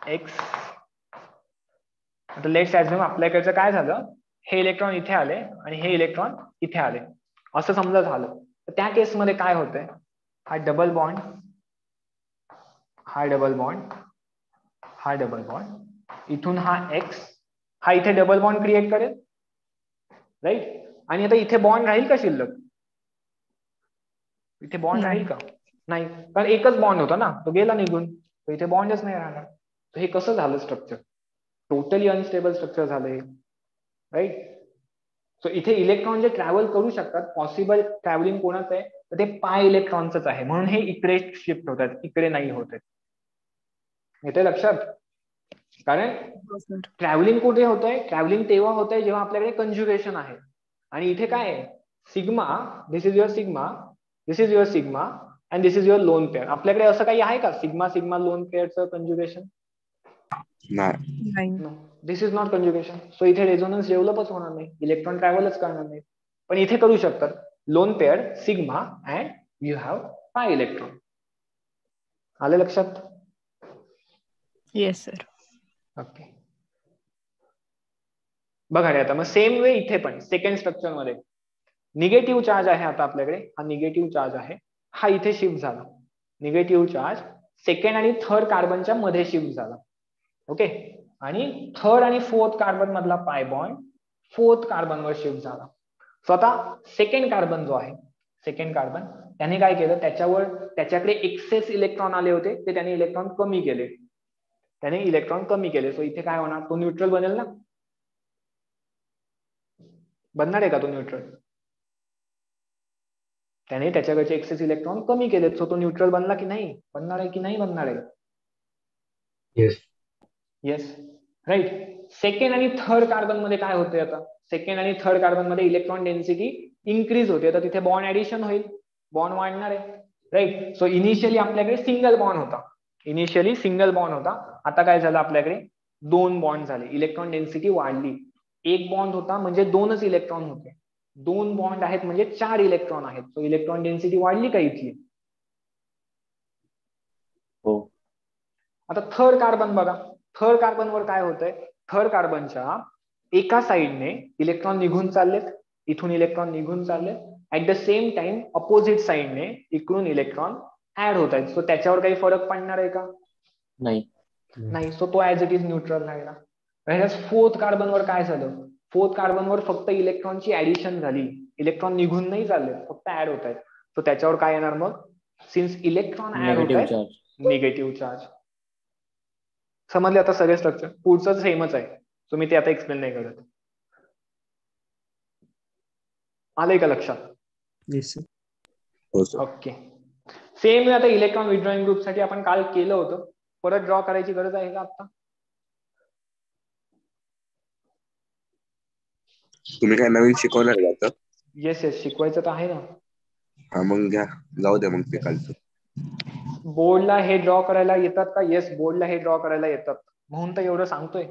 एक्स आता लेट्स ऍझ्युम आपल्याकडचं काय झालं? हे इलेक्ट्रॉन इथे आले आणि हे इलेक्ट्रॉन इथे आले. असं समजा झालं. तर त्या केसमध्ये काय होतंय? हा डबल बॉन्ड हा डबल बॉन्ड हा डबल बॉन्ड इथून हा एक्स हा इथे डबल बॉन्ड क्रिएट करेल. राईट आणि आता इथे बॉन्ड राहील का शिल्लक? इथे बॉन्ड. राहील का? नाही. कारण एकच बॉन्ड होता ना. तो गेला निघून. तर इथे बॉन्डच नाही राहणार. तर हे कसं झालं स्ट्रक्चर टोटली अनस्टेबल स्ट्रक्चर झालं हे. राईट सो इथे इलेक्ट्रॉन जे ट्रॅव्हल करू शकतात पॉसिबल ट्रॅव्हलिंग कोणाचं आहे? तर ते पाय इलेक्ट्रॉनच आहे. म्हणून हे इकडे शिफ्ट होतात. इकडे नाही होत आहेत येते लक्षात? कारण ट्रॅव्हलिंग कुठे होत आहे ट्रॅव्हलिंग तेव्हा होत आहे जेव्हा आपल्याकडे कंज्युगेशन आहे. आणि इथे काय आहे? Sigma this is your sigma this is your sigma and this is your lone pair आपल्याकडे असं काही आहे का? सिग्मा सिग्मा लोन पेअरचं कंज्युगेशन नाही. नाही. No this is not conjugation so इथे रेझोनन्स डेव्हलपच होणार नाही. इलेक्ट्रॉन ट्रॅव्हलच करणार नाही. पण इथे करू शकतात. Lone pair sigma and you have pi electron आले लक्षात? येस सर ओके बघा रे आता मग सेम वे इथे पण सेकंड स्ट्रक्चरमध्ये. निगेटिव्ह चार्ज आहे आता आपल्याकडे हा निगेटिव्ह चार्ज आहे. हा इथे शिफ्ट झाला. निगेटिव्ह चार्ज सेकंड आणि थर्ड कार्बनच्या मध्ये शिफ्ट झाला. ओके आणि थर्ड आणि फोर्थ कार्बन मधला पाय बॉन्ड फोर्थ कार्बनवर शिफ्ट झाला. स्वतः सेकंड कार्बन जो आहे सेकंड कार्बन त्याने काय केलं? त्याच्यावर त्याच्याकडे एक्सेस इलेक्ट्रॉन आले होते ते त्याने इलेक्ट्रॉन कमी केले. त्याने इलेक्ट्रॉन कमी केले. सो इथे काय होणार? तो न्यूट्रल बनेल ना? बनणार आहे का तो न्यूट्रल त्याने त्याच्याकडचे एक्सेस इलेक्ट्रॉन कमी केले सो तो न्यूट्रल बनला की नाही? बनणार आहे की नाही बनणार आहे? येस येस राईट सेकंड आणि थर्ड कार्बनमध्ये काय होते आता? सेकंड आणि थर्ड कार्बनमध्ये इलेक्ट्रॉन डेन्सिटी इन्क्रीज होते. तर तिथे बॉन्ड ऍडिशन होईल. बॉन्ड वाढणार आहे. राईट सो इनिशियली आपल्याकडे सिंगल बॉन्ड होता. इनिशियली सिंगल बॉन्ड होता. आता काय झालं आपल्याकडे? दोन बॉन्ड झाले. इलेक्ट्रॉन डेन्सिटी वाढली. एक बॉन्ड होता म्हणजे दोनच इलेक्ट्रॉन होते. दोन बॉन्ड आहेत म्हणजे चार इलेक्ट्रॉन आहेत. सो इलेक्ट्रॉन डेन्सिटी वाढली का इथली? हो. आता थर्ड कार्बन बघा. थर्ड कार्बन वर काय होतंय? थर्ड कार्बनच्या एका साइडने इलेक्ट्रॉन निघून चाललेत. इथून इलेक्ट्रॉन निघून चालले at the same time opposite साइडने इकडून इलेक्ट्रॉन ऍड होत आहेत सो त्याच्यावर काही फरक पडणार आहे का? नाही. नाही. सो तो ऍज इट इज न्यूट्रल राहिला. फोर्थ कार्बन वर काय झालं? फोर्थ कार्बन वर फक्त इलेक्ट्रॉनची ऍडिशन झाली. इलेक्ट्रॉन निघून नाही चालले. फक्त ऍड होत आहेत सो त्याच्यावर काय येणार मग? सिन्स इलेक्ट्रॉन ऍड होत निगेटिव्ह आहेत चार्ज निगेटिव्ह चार्ज समजले आता सगळे स्ट्रक्चर पुढचं सेमच आहे. सो मी ते आता एक्सप्लेन नाही करत. आलंय का लक्षात? येस सर हो सर ओके सेम आता इलेक्ट्रॉन विड्रॉइंग ग्रुपसाठी आपण काल केलं होतं. परत ड्रॉ करायची गरज आहे का आता तुम्ही काय नवीन शिकवणार का आता? येस येस शिकवायचं तर आहे ना. हा मग घ्या. जाऊ द्या मग ते कालचं. बोर्डला हे ड्रॉ करायला येतात का? येस बोर्डला हे ड्रॉ करायला येतात. म्हणून तर एवढं सांगतोय.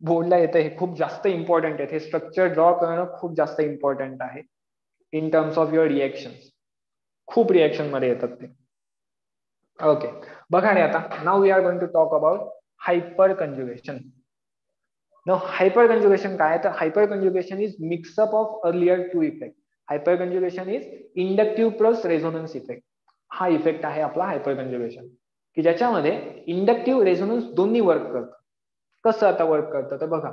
बोर्डला येतं हे खूप जास्त इम्पॉर्टंट आहे हे स्ट्रक्चर ड्रॉ करणं खूप जास्त इम्पॉर्टंट आहे. In terms of your reaction खूप रिॲक्शनमध्ये येतात ते. ओके बघा रे आता now we are going to talk about hyperconjugation न हायपर कंज्युगेशन काय तर hyperconjugation is mix up of earlier two effect hyperconjugation is inductive plus resonance effect हा इफेक्ट आहे आपला हायपर कंज्युगेशन की ज्याच्यामध्ये इंडक्टिव्ह रेझोनन्स दोन्ही वर्क करतं. कसं आता वर्क करतं? तर बघा.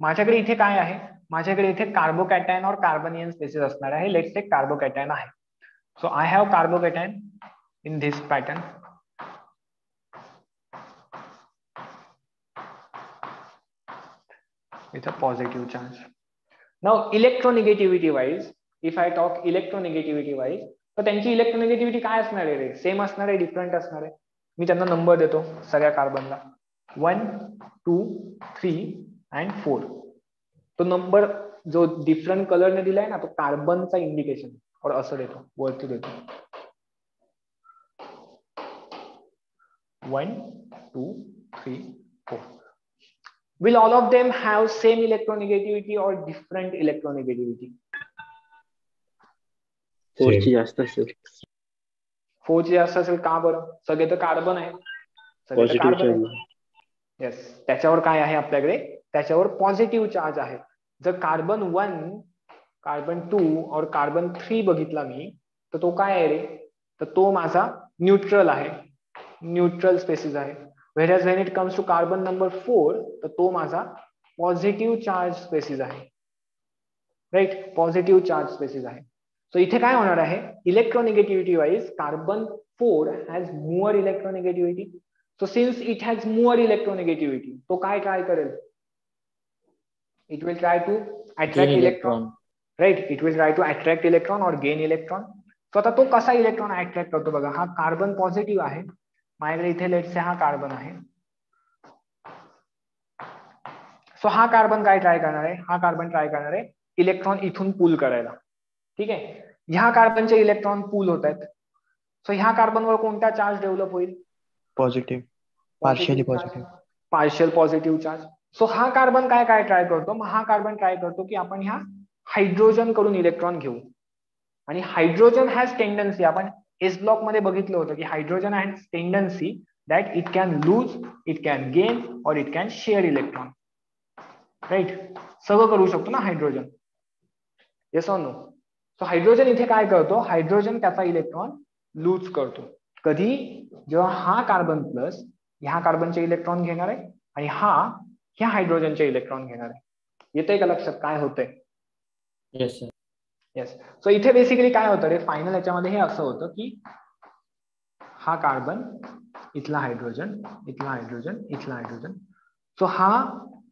माझ्याकडे इथे काय आहे? माझ्याकडे इथे कार्बोकॅटायन और कार्बनियन स्पेसिस असणार आहे. लेट्स टेक कार्बोकॅटायन आहे. So I have carbocation in this pattern with a positive charge. Now, electronegativity wise, if I talk electronegativity wise, तर त्यांची इलेक्ट्रोनेगेटिव्हिटी काय असणार आहे रे? सेम असणार आहे डिफरंट असणार आहे? मी त्यांना नंबर देतो सगळ्या कार्बनला one two three and four तो नंबर जो डिफरंट कलरने दिलाय ना तो कार्बनचा इंडिकेशन और असं देतो वरती देतो. One two three four will all of them have same electronegativity or different electronegativity फोरची जास्त असेल. फोर ची जास्त असेल का बरं? सगळे तर कार्बन आहे. सगळे कार्बन येस त्याच्यावर काय आहे आपल्याकडे? त्याच्यावर पॉझिटिव्ह चार्ज आहे. जर carbon one carbon two or carbon three बघितला मी तर तो काय आहे रे? तर तो माझा न्यूट्रल आहे. न्यूट्रल स्पेसिस आहे. Whereas when it comes to carbon number four तर तो माझा पॉझिटिव्ह चार्ज स्पेसिस आहे. राईट पॉझिटिव्ह चार्ज स्पेसिस आहे. सो इथे काय होणार आहे? Electronegativity wise carbon four has more electronegativity so since it has more electronegativity तो काय काय करेल? It will try to attract electron right it will try to attract electron or gain electron so आता तो कसा इलेक्ट्रॉन अट्रॅक्ट करतो बघा? हा कार्बन पॉझिटिव्ह आहे. माझ्याकडे इथे लेटसे हा कार्बन आहे. सो हा कार्बन काय ट्राय करणार आहे? हा कार्बन ट्राय करणार आहे इलेक्ट्रॉन इथून पूल करायला. ठीक आहे? ह्या कार्बनचे इलेक्ट्रॉन पूल होत आहेत. सो ह्या कार्बनवर कोणता चार्ज डेव्हलप होईल? Positive partially positive partial positive charge so हा कार्बन काय काय ट्राय करतो? मग हा कार्बन ट्राय करतो की आपण ह्या हायड्रोजनकडून इलेक्ट्रॉन घेऊ. आणि हायड्रोजन हॅज टेंडन्सी आपण एस ब्लॉकमध्ये बघितलं होतं की hydrogen has tendency that it can lose it can gain or it can share electron right सगळं करू शकतो ना hydrogen yes no so hydrogen इथे काय करतो? हायड्रोजन त्याचा इलेक्ट्रॉन लूज करतो. कधी? जेव्हा हा कार्बन प्लस ह्या कार्बनचे इलेक्ट्रॉन घेणार आहे. आणि हा ह्या हायड्रोजनचे इलेक्ट्रॉन घेणार आहे. येतंय का लक्षात? काय होतंय? येस येस सो इथे बेसिकली काय होतं रे? फायनल याच्यामध्ये हे असं होतं की हा कार्बन इथला हायड्रोजन इथला हायड्रोजन इथला हायड्रोजन सो हा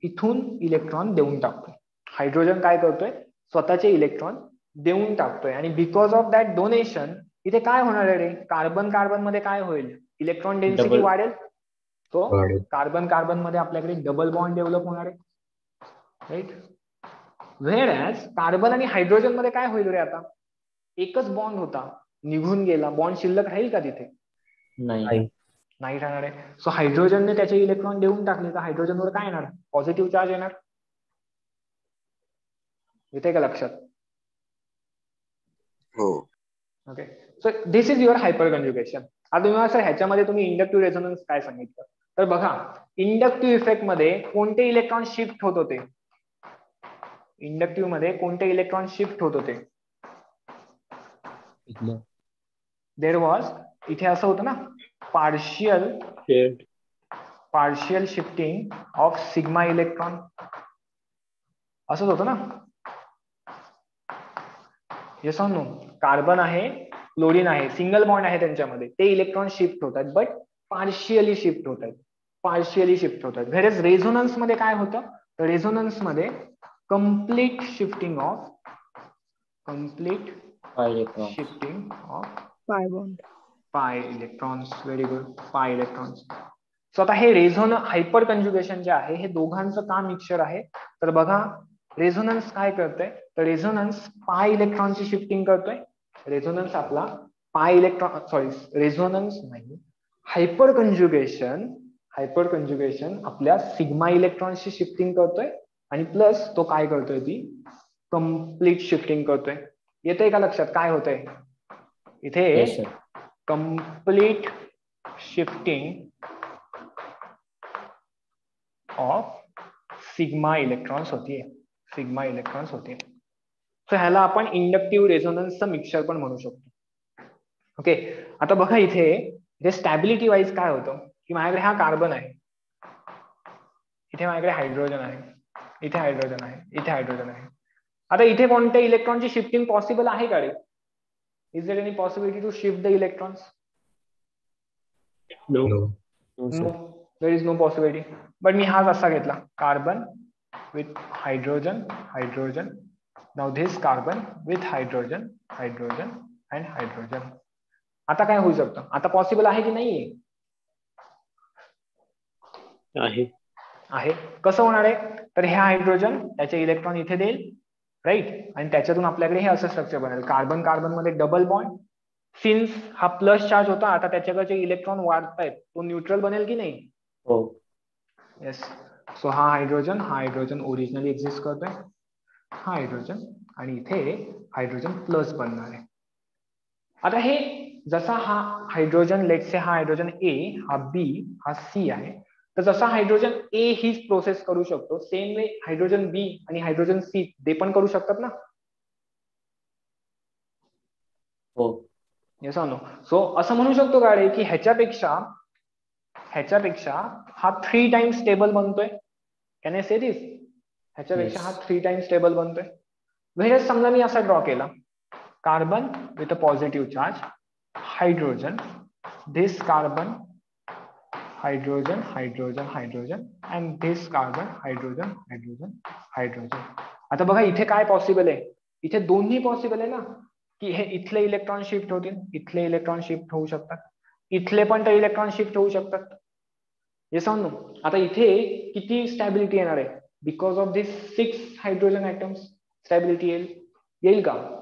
इथून इलेक्ट्रॉन देऊन टाकतोय. हायड्रोजन काय करतोय? स्वतःचे इलेक्ट्रॉन देऊन टाकतोय. आणि बिकॉज ऑफ दॅट डोनेशन इथे काय होणार आहे रे? कार्बन कार्बनमध्ये काय होईल? Electron density. वाढेल. तो. कार्बन कार्बनमध्ये आपल्याकडे डबल बॉन्ड डेव्हलप होणार आहे. राईट व्हेर कार्बन आणि हायड्रोजनमध्ये काय होईल रे आता? एकच बॉन्ड होता. निघून गेला. बॉन्ड शिल्लक राहील का तिथे? नाही. नाही. राहणार आहे. सो हायड्रोजनने त्याचे इलेक्ट्रॉन देऊन टाकले. तर हायड्रोजनवर काय येणार? पॉझिटिव्ह चार्ज येणार. येते का लक्षात? हो. Okay so this is your hyperconjugation आता तुम्ही असं ह्याच्यामध्ये तुम्ही इंडक्टिव्ह रेझोनन्स काय सांगितलं? तर बघा इंडक्टिव्ह इफेक्टमध्ये कोणते इलेक्ट्रॉन शिफ्ट होत होते? इंडक्टिव्हमध्ये कोणते इलेक्ट्रॉन शिफ्ट होत होते? देर वॉज इथे असं होतं ना partial partial shifting of sigma electron असंच होतं ना? येस नो कार्बन आहे क्लोरीन आहे सिंगल बॉन्ड आहे त्यांच्यामध्ये. ते इलेक्ट्रॉन शिफ्ट होत आहेत बट पार्शियली शिफ्ट होत आहेत पार्शियली शिफ्ट होत आहेत व्हेरेज रेझोनन्समध्ये काय होतं? तर रेझोनन्समध्ये complete shifting of complete shifting of pi pi electrons very good pi electrons so आता हे रेझोन हायपर कंज्युगेशन जे आहे हे दोघांचं का मिक्सचर आहे. तर बघा रेझोनन्स काय करतंय? तर रेझोनन्स पाय इलेक्ट्रॉनची शिफ्टिंग करतोय. रेझोनन्स आपला पाय इलेक्ट्रॉन सॉरी रेझोनन्स नाही. हायपर कंज्युगेशन हायपर कंज्युगेशन आपल्या सिग्मा इलेक्ट्रॉनची शिफ्टिंग करतोय आणि प्लस तो काय करतोय ती? कंप्लीट शिफ्टिंग करतोय. येतंय का लक्षात? काय होतंय? इथे complete shifting of sigma electrons होतीये. सिग्मा इलेक्ट्रॉन्स होते सो ह्याला आपण इंडक्टिव्ह रेझोनन्सचं मिक्सचर पण म्हणू शकतो. ओके आता बघा इथे इथे स्टॅबिलिटी वाईज काय होतं? की माझ्याकडे हा कार्बन आहे. इथे माझ्याकडे हायड्रोजन आहे. इथे हायड्रोजन आहे. इथे हायड्रोजन आहे. आता इथे कोणत्या इलेक्ट्रॉनची शिफ्टिंग पॉसिबल आहे का रे? Is there any possibility to shift the electrons? No. No, there is no possibility. But मी हाच असा घेतला. Carbon with hydrogen hydrogen now this carbon with hydrogen hydrogen and hydrogen आता काय होऊ शकतं? आता पॉसिबल आहे की आहे. आहे. कसं होणार आहे? तर हे हायड्रोजन त्याचे इलेक्ट्रॉन इथे देईल राईट आणि त्याच्यातून आपल्याकडे हे असं स्ट्रक्चर बनेल. कार्बन कार्बनमध्ये डबल बॉन्ड सिन्स हा प्लस चार्ज होता आता त्याच्याकडे इलेक्ट्रॉन वाढतायत. तो न्यूट्रल बनेल की नाही? हो. येस सो हा हायड्रोजन हा हायड्रोजन ओरिजिनली एक्झिस्ट करतोय. हा हायड्रोजन आणि इथे हायड्रोजन प्लस बनणार आहे. आता हे जसा हा हायड्रोजन लेटसे हा हायड्रोजन ए हा बी हा सी आहे तर जसा हायड्रोजन ए हीच प्रोसेस करू शकतो सेम वे हायड्रोजन बी आणि हायड्रोजन सी ते पण करू शकतात ना? हो. येस नो सो असं म्हणू शकतो गाडे की ह्याच्यापेक्षा ह्याच्यापेक्षा हा थ्री टाइम्स स्टेबल बनतोय. कॅन आय से दिस ह्याच्यापेक्षा हा थ्री टाइम्स स्टेबल बनतोय. व्हेरस समजा मी असा ड्रॉ केला carbon with a positive charge hydrogen this carbon hydrogen hydrogen hydrogen and this carbon hydrogen hydrogen hydrogen आता बघा, इथे काय पॉसिबल आहे? इथे दोन्ही पॉसिबल आहे ना? की हे इथले इलेक्ट्रॉन शिफ्ट होतील, इथले इलेक्ट्रॉन शिफ्ट होऊ शकतात. इथले पण तर इलेक्ट्रॉन शिफ्ट होऊ शकतात. हे सांगू आता इथे किती स्टॅबिलिटी येणार आहे? Because of this six hydrogen atoms stability येईल. येईल का?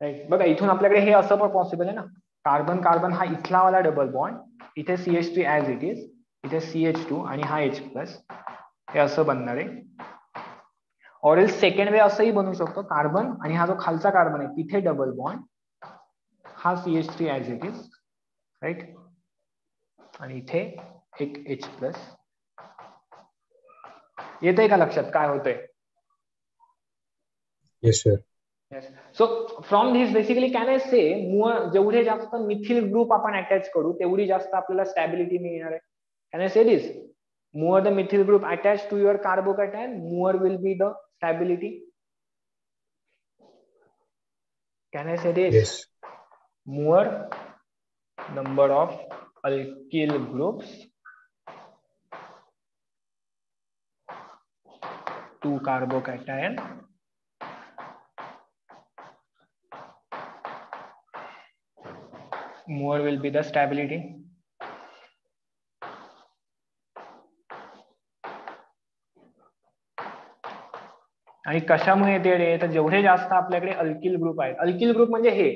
राईट बघा इथून आपल्याकडे हे असं पण पॉसिबल आहे ना. कार्बन कार्बन हा इथला वाला डबल बॉन्ड इथे C H two as it is इथे सी एच टू आणि हा एच प्लस हे असं बनणार आहे. ऑरेल सेकंड वे असंही बनवू शकतो. कार्बन आणि हा जो खालचा कार्बन आहे तिथे डबल बॉन्ड हा C H three as it is right आणि इथे एक एच प्लस येतंय का लक्षात? काय होतंय? Yes sir yes so from this basically can I say मुळ जेवढे जास्त मिथिल ग्रुप आपण अटॅच करू तेवढी जास्त आपल्याला स्टॅबिलिटी मिळणार आहे. Can I say this more the methyl group attach to your carbocation more will be the stability can I say this more number of alkyl group to carbocation more will be the stability. आणि कशामुळे येते रे? तर जेवढे जास्त आपल्याकडे अल्किल ग्रुप आहेत. अल्किल ग्रुप म्हणजे हे.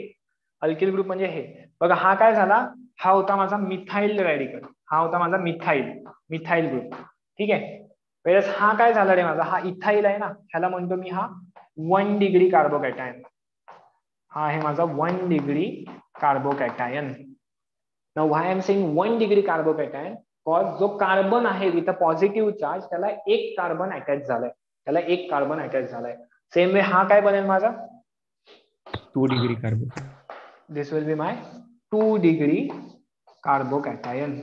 अल्किल ग्रुप म्हणजे हे. बघा हा काय झाला? हा होता माझा मिथाईल रॅडिकल हा होता माझा मिथाईल मिथाईल ग्रुप ठीक आहे? वेळेस हा काय झाला रे माझा? हा इथाईल आहे ना? ह्याला म्हणतो मी हा वन डिग्री कार्बोकॅटायन हा आहे माझा one degree carbocation why am saying one degree carbocation cause जो कार्बन आहे विथ अ पॉझिटिव्ह चार्ज त्याला एक कार्बन अटॅच झालाय. त्याला एक कार्बन अटॅच झालाय. सेम वे हा काय बनेल माझा? Two degree carbon this will be my 2 degree carbocation.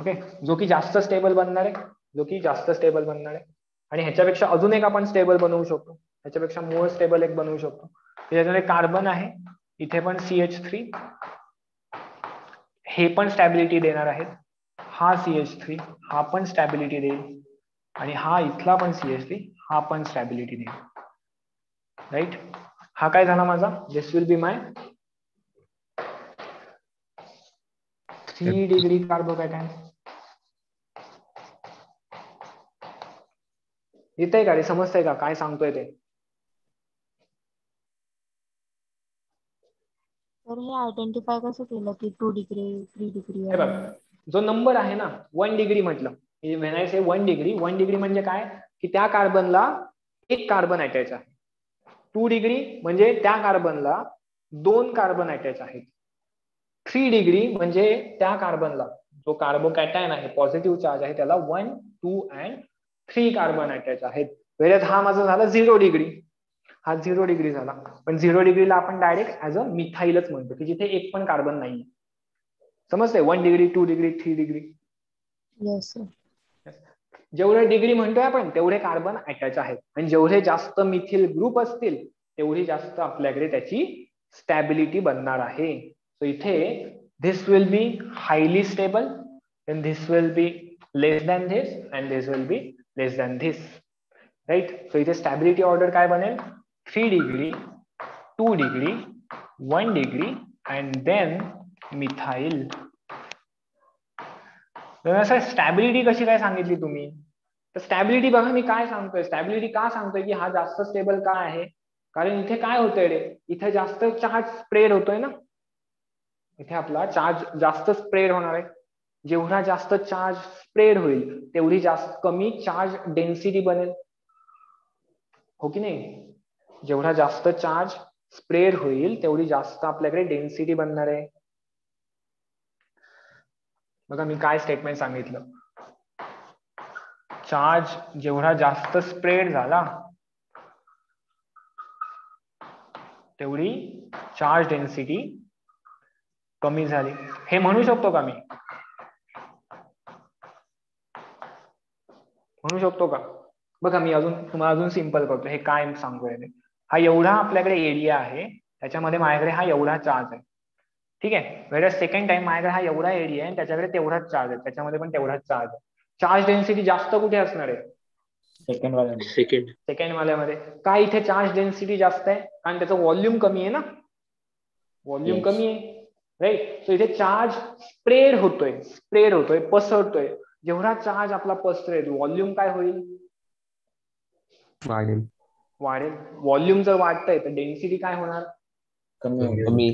Okay जो की जास्त स्टेबल बनणार आहे. जो की जास्त स्टेबल बनणार आहे. आणि ह्याच्यापेक्षा अजून एक आपण स्टेबल बनवू शकतो. ह्याच्यापेक्षा मोर स्टेबल एक बनवू शकतो. त्याच्यामध्ये कार्बन आहे इथे पण सी एच थ्री हे पण स्टॅबिलिटी देणार आहेत. हा सी एच थ्री हा पण स्टॅबिलिटी देईल. आणि हा इथला पण सी एच थ्री हा पण स्टॅबिलिटी देईल. राईट हा काय झाला माझा? This will be my three degree carbocation येतंय का रे? समजतंय का? काय सांगतोय ते? तर हे आयडेंटिफाय कसं केलं की टू डिग्री थ्री डिग्री हे बघ जो नंबर आहे ना वन डिग्री म्हटलं. Say one degree one degree म्हणजे काय? की त्या कार्बनला एक कार्बन अटॅच आहे. टू डिग्री म्हणजे त्या कार्बनला दोन कार्बन अटॅच आहेत. थ्री डिग्री म्हणजे त्या कार्बनला जो कार्बोकॅटायन आहे पॉझिटिव्ह चार्ज आहे त्याला one two and three carbon attach आहेत. वेळेत हा माझा झाला झिरो डिग्री हा झिरो डिग्री झाला. पण झिरो डिग्रीला आपण डायरेक्ट ऍज अ मिथाईलच म्हणतो की जिथे एक पण कार्बन नाही समजतंय? One degree two degree three degree जेवढे डिग्री म्हणतोय आपण तेवढे कार्बन अटॅच आहेत. आणि जेवढे जास्त मिथिल ग्रुप असतील तेवढी जास्त आपल्याकडे त्याची स्टॅबिलिटी बनणार आहे. सो इथे this will be highly stable and this will be less than this and this will be less than this right so इथे स्टॅबिलिटी ऑर्डर काय बनेल? Three degree two degree one degree and then methyl stability कशी काय सांगितली तुम्ही? तर स्टॅबिलिटी बघा मी काय सांगतोय? स्टॅबिलिटी का सांगतोय की हा जास्त स्टेबल का आहे? कारण इथे काय होतंय रे? इथे जास्त चार्ज स्प्रेड होतोय ना? इथे आपला चार्ज जास्त स्प्रेड होणार आहे. जेवढा जास्त चार्ज स्प्रेड होईल तेवढी जास्त कमी चार्ज डेन्सिटी बनेल. हो की नाही? जेवढा जास्त चार्ज स्प्रेड होईल तेवढी जास्त आपल्याकडे डेन्सिटी बनणार आहे. बघा मी काय स्टेटमेंट सांगितलं? चार्ज जेवढा जास्त स्प्रेड झाला तेवढी चार्ज डेन्सिटी कमी झाली. हे म्हणू शकतो का मी? म्हणू शकतो का? बघा मी अजून तुम्हाला अजून सिंपल करतो. हे काय सांगतोय ते हा एवढा आपल्याकडे एरिया आहे त्याच्यामध्ये माझ्याकडे हा एवढा चार्ज आहे. ठीक आहे? वेळ सेकंड टाइम माझ्याकडे हा एवढा एरिया आहे आणि त्याच्याकडे तेवढाच चार्ज आहे. त्याच्यामध्ये पण तेवढाच चार्ज आहे. चार्ज डेन्सिटी जास्त कुठे असणार आहे? सेकंड वाला सेकंड सेकंड वाल्यामध्ये. का इथे चार्ज डेन्सिटी जास्त आहे? कारण त्याचं व्हॉल्यूम कमी आहे ना? Volume Yes. कमी आहे. राईट सो इथे चार्ज स्प्रेड होतोय. स्प्रेड होतोय. पसरतोय. जेवढा चार्ज आपला पसरेल व्हॉल्यूम काय होईल? वाढेल वाढेल. व्हॉल्यूम जर वाढतंय तर डेन्सिटी काय होणार? कमी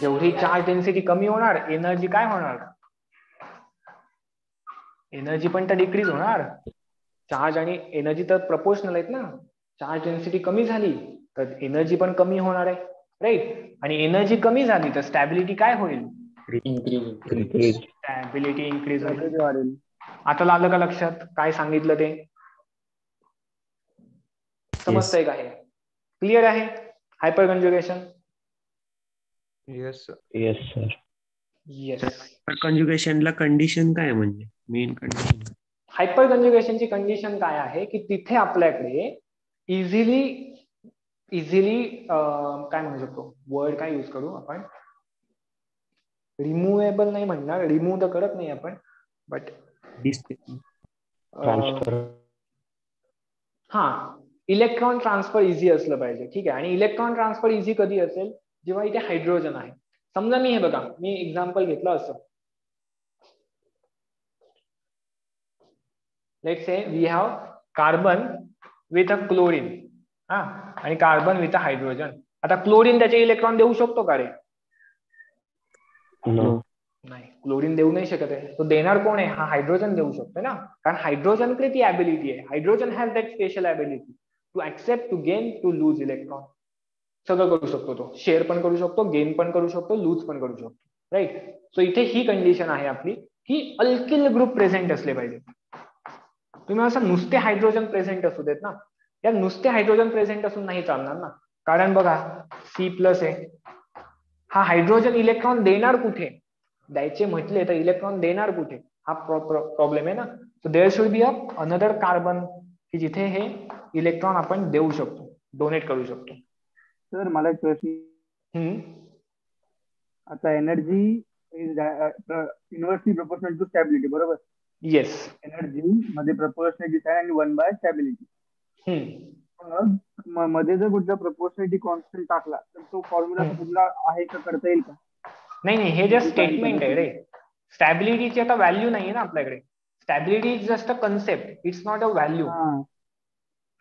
जेवढी चार्ज डेन्सिटी कमी होणार एनर्जी काय होणार? एनर्जी पण तर डिक्रीज होणार. चार्ज आणि एनर्जी तर प्रपोर्शनल आहेत ना. चार्ज डेन्सिटी कमी झाली तर एनर्जी पण कमी होणार आहे. राईट आणि एनर्जी कमी झाली तर स्टॅबिलिटी काय होईल? स्टॅबिलिटी इन्क्रीज होईल. आता आलं का लक्षात? काय सांगितलं ते? समजतंय का हे क्लिअर आहे? Hyperconjugation yes yes sir yes कन्ज्युगेशनला condition काय आहे म्हणजे? मेन कंडिशन हायपर कन्ज्युगेशनची कंडिशन काय आहे की तिथे आपल्याकडे इझिली इझिली काय म्हणू शकतो? वर्ड काय युज करू आपण? रिमुवेबल नाही म्हणणार रिमूव्ह तर करत नाही आपण बट हा. इलेक्ट्रॉन ट्रान्सफर इझी असलं पाहिजे. ठीक आहे? आणि इलेक्ट्रॉन ट्रान्सफर इझी कधी असेल? जेव्हा इथे हायड्रोजन आहे. समजा मी हे बघा मी एक्झाम्पल घेतलं असं. Let say we have carbon with a chlorine हा? आणि कार्बन विथ अ हायड्रोजन आता क्लोरीन त्याचे इलेक्ट्रॉन देऊ शकतो का रे? नाही. क्लोरीन देऊ नाही शकत आहे. तो देणार कोण आहे? हा हायड्रोजन देऊ शकतो ना? कारण हायड्रोजनकडे ती ॲबिलिटी आहे. Hydrogen has that special ability to accept to gain to lose electron सगळं करू शकतो तो. शेअर पण करू शकतो गेन पण करू शकतो लूज पण करू शकतो. राईट सो इथे ही कंडिशन आहे आपली. की अल्किल ग्रुप प्रेझेंट असले पाहिजे. तुम्ही असं नुसते हायड्रोजन प्रेझेंट असू देत ना. या नुसते हायड्रोजन प्रेझेंट असून नाही चालणार ना. कारण बघा सी प्लस आहे हा हायड्रोजन इलेक्ट्रॉन देणार कुठे? द्यायचे म्हटले तर इलेक्ट्रॉन देणार कुठे? हा प्रॉब्लेम आहे ना. So there should be a another carbon की जिथे हे इलेक्ट्रॉन आपण देऊ शकतो डोनेट करू शकतो. सर मला एक प्रश्न. आता energy is inversely proportional to stability बरोबर? येस एनर्जी मध्ये प्रपोर्शनॅलिटी आहे? आणि वन बाय स्टॅबिलिटी मग मध्ये जर कुठला प्रपोर्शनॅलिटी कॉन्स्टंट टाकला तर तो फॉर्म्युला. कुठला आहे का करता येईल का? नाही नाही हे जस्ट स्टेटमेंट आहे रे. स्टॅबिलिटीची आता व्हॅल्यू नाहीये ना आपल्याकडे. Stability is just a concept it's not a value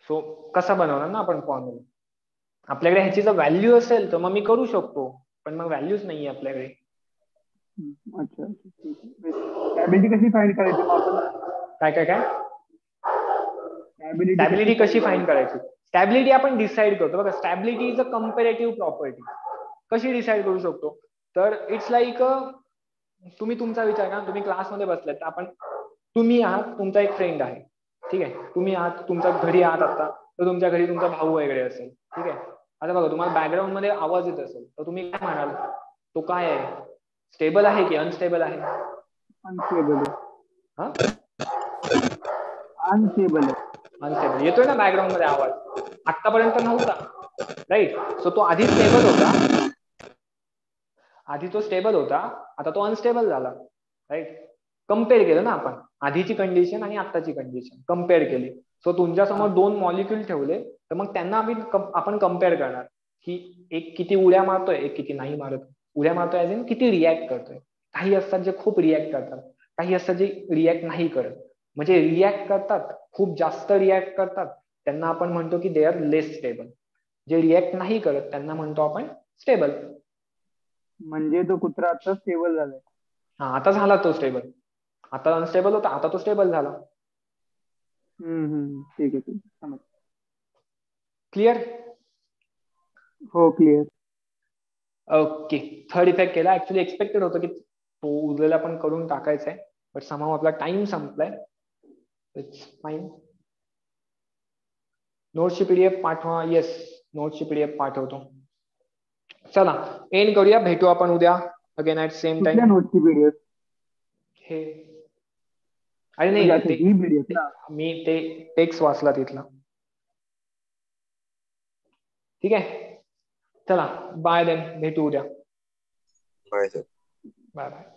so कसं बनवणार ना आपण फॉर्म्युला आपल्याकडे ह्याची जर व्हॅल्यू असेल तर मग मी करू शकतो. पण मग व्हॅल्यूच नाहीये आपल्याकडे. अच्छा कशी करायची काय काय काय? स्टॅबिलिटी कशी फाईन करायची? स्टॅबिलिटी आपण डिसाईड करतो. बघा stability is a comparative property कशी डिसाईड करू शकतो? तर इट्स लाईक तुम्ही तुमचा विचार करा. तुम्ही क्लासमध्ये बसलात. तर आपण तुम्ही आहात तुमचा एक फ्रेंड आहे. ठीक आहे? तुम्ही आहात तुमच्या घरी आहात आता. तर तुमच्या घरी तुमचा भाऊ वगैरे असेल. ठीक आहे? आता बघा तुम्हाला बॅकग्राऊंडमध्ये आवाज येत असेल तर तुम्ही काय म्हणाल? तो काय आहे? स्टेबल आहे की अनस्टेबल आहे? अनस्टेबल हा? अनस्टेबल अनस्टेबल येतोय ना बॅकग्राऊंडमध्ये आवाज? आतापर्यंत नव्हता. राईट सो तो आधी स्टेबल होता. आधी तो स्टेबल होता. आता तो अनस्टेबल झाला. राईट कंपेअर केलं ना आपण. आधीची कंडिशन आणि आत्ताची कंडिशन कंपेअर केली. सो तुमच्यासमोर दोन मॉलिक्युल ठेवले तर मग त्यांना आम्ही आपण कंपेअर करणार. की एक किती उड्या मारतोय एक किती नाही मारत. उड्या मारतोय ऍज इन किती रिॲक्ट करतोय. काही असतात जे खूप रिॲक्ट करतात. काही असतात जे रिॲक्ट नाही करत. म्हणजे रिॲक्ट करतात खूप जास्त रिॲक्ट करतात. त्यांना आपण म्हणतो की दे आर लेस स्टेबल जे रिॲक्ट नाही करत त्यांना म्हणतो आपण स्टेबल म्हणजे तो कुत्रा आता स्टेबल झालाय. हा आता झाला तो स्टेबल आता अनस्टेबल होता आता तो स्टेबल झाला. हम्म हम्म ठीक आहे ठीक समज क्लिअर हो क्लिअर ओके थर्ड इफ़ेक्ट केला. ऍक्च्युली एक्सपेक्टेड होतं की तो उरलेला पण करून टाकायचा आहे बट समाव आपला टाइम संपलाय. इट्स फाईन नोट्सची पीडीएफ पाठवा. येस नोट्सची पीडीएफ पाठवतो. चला एंड करूया. भेटू आपण उद्या. अगेन ऍट सेम टाइम नोटची पीडीएफ हे अरे नाही अच्छा, ते- पीडीएफ ना. मी ते टेक्स्ट वाचला तिथला. ठीक आहे? चला बाय देन भेटू उद्या. Bye bye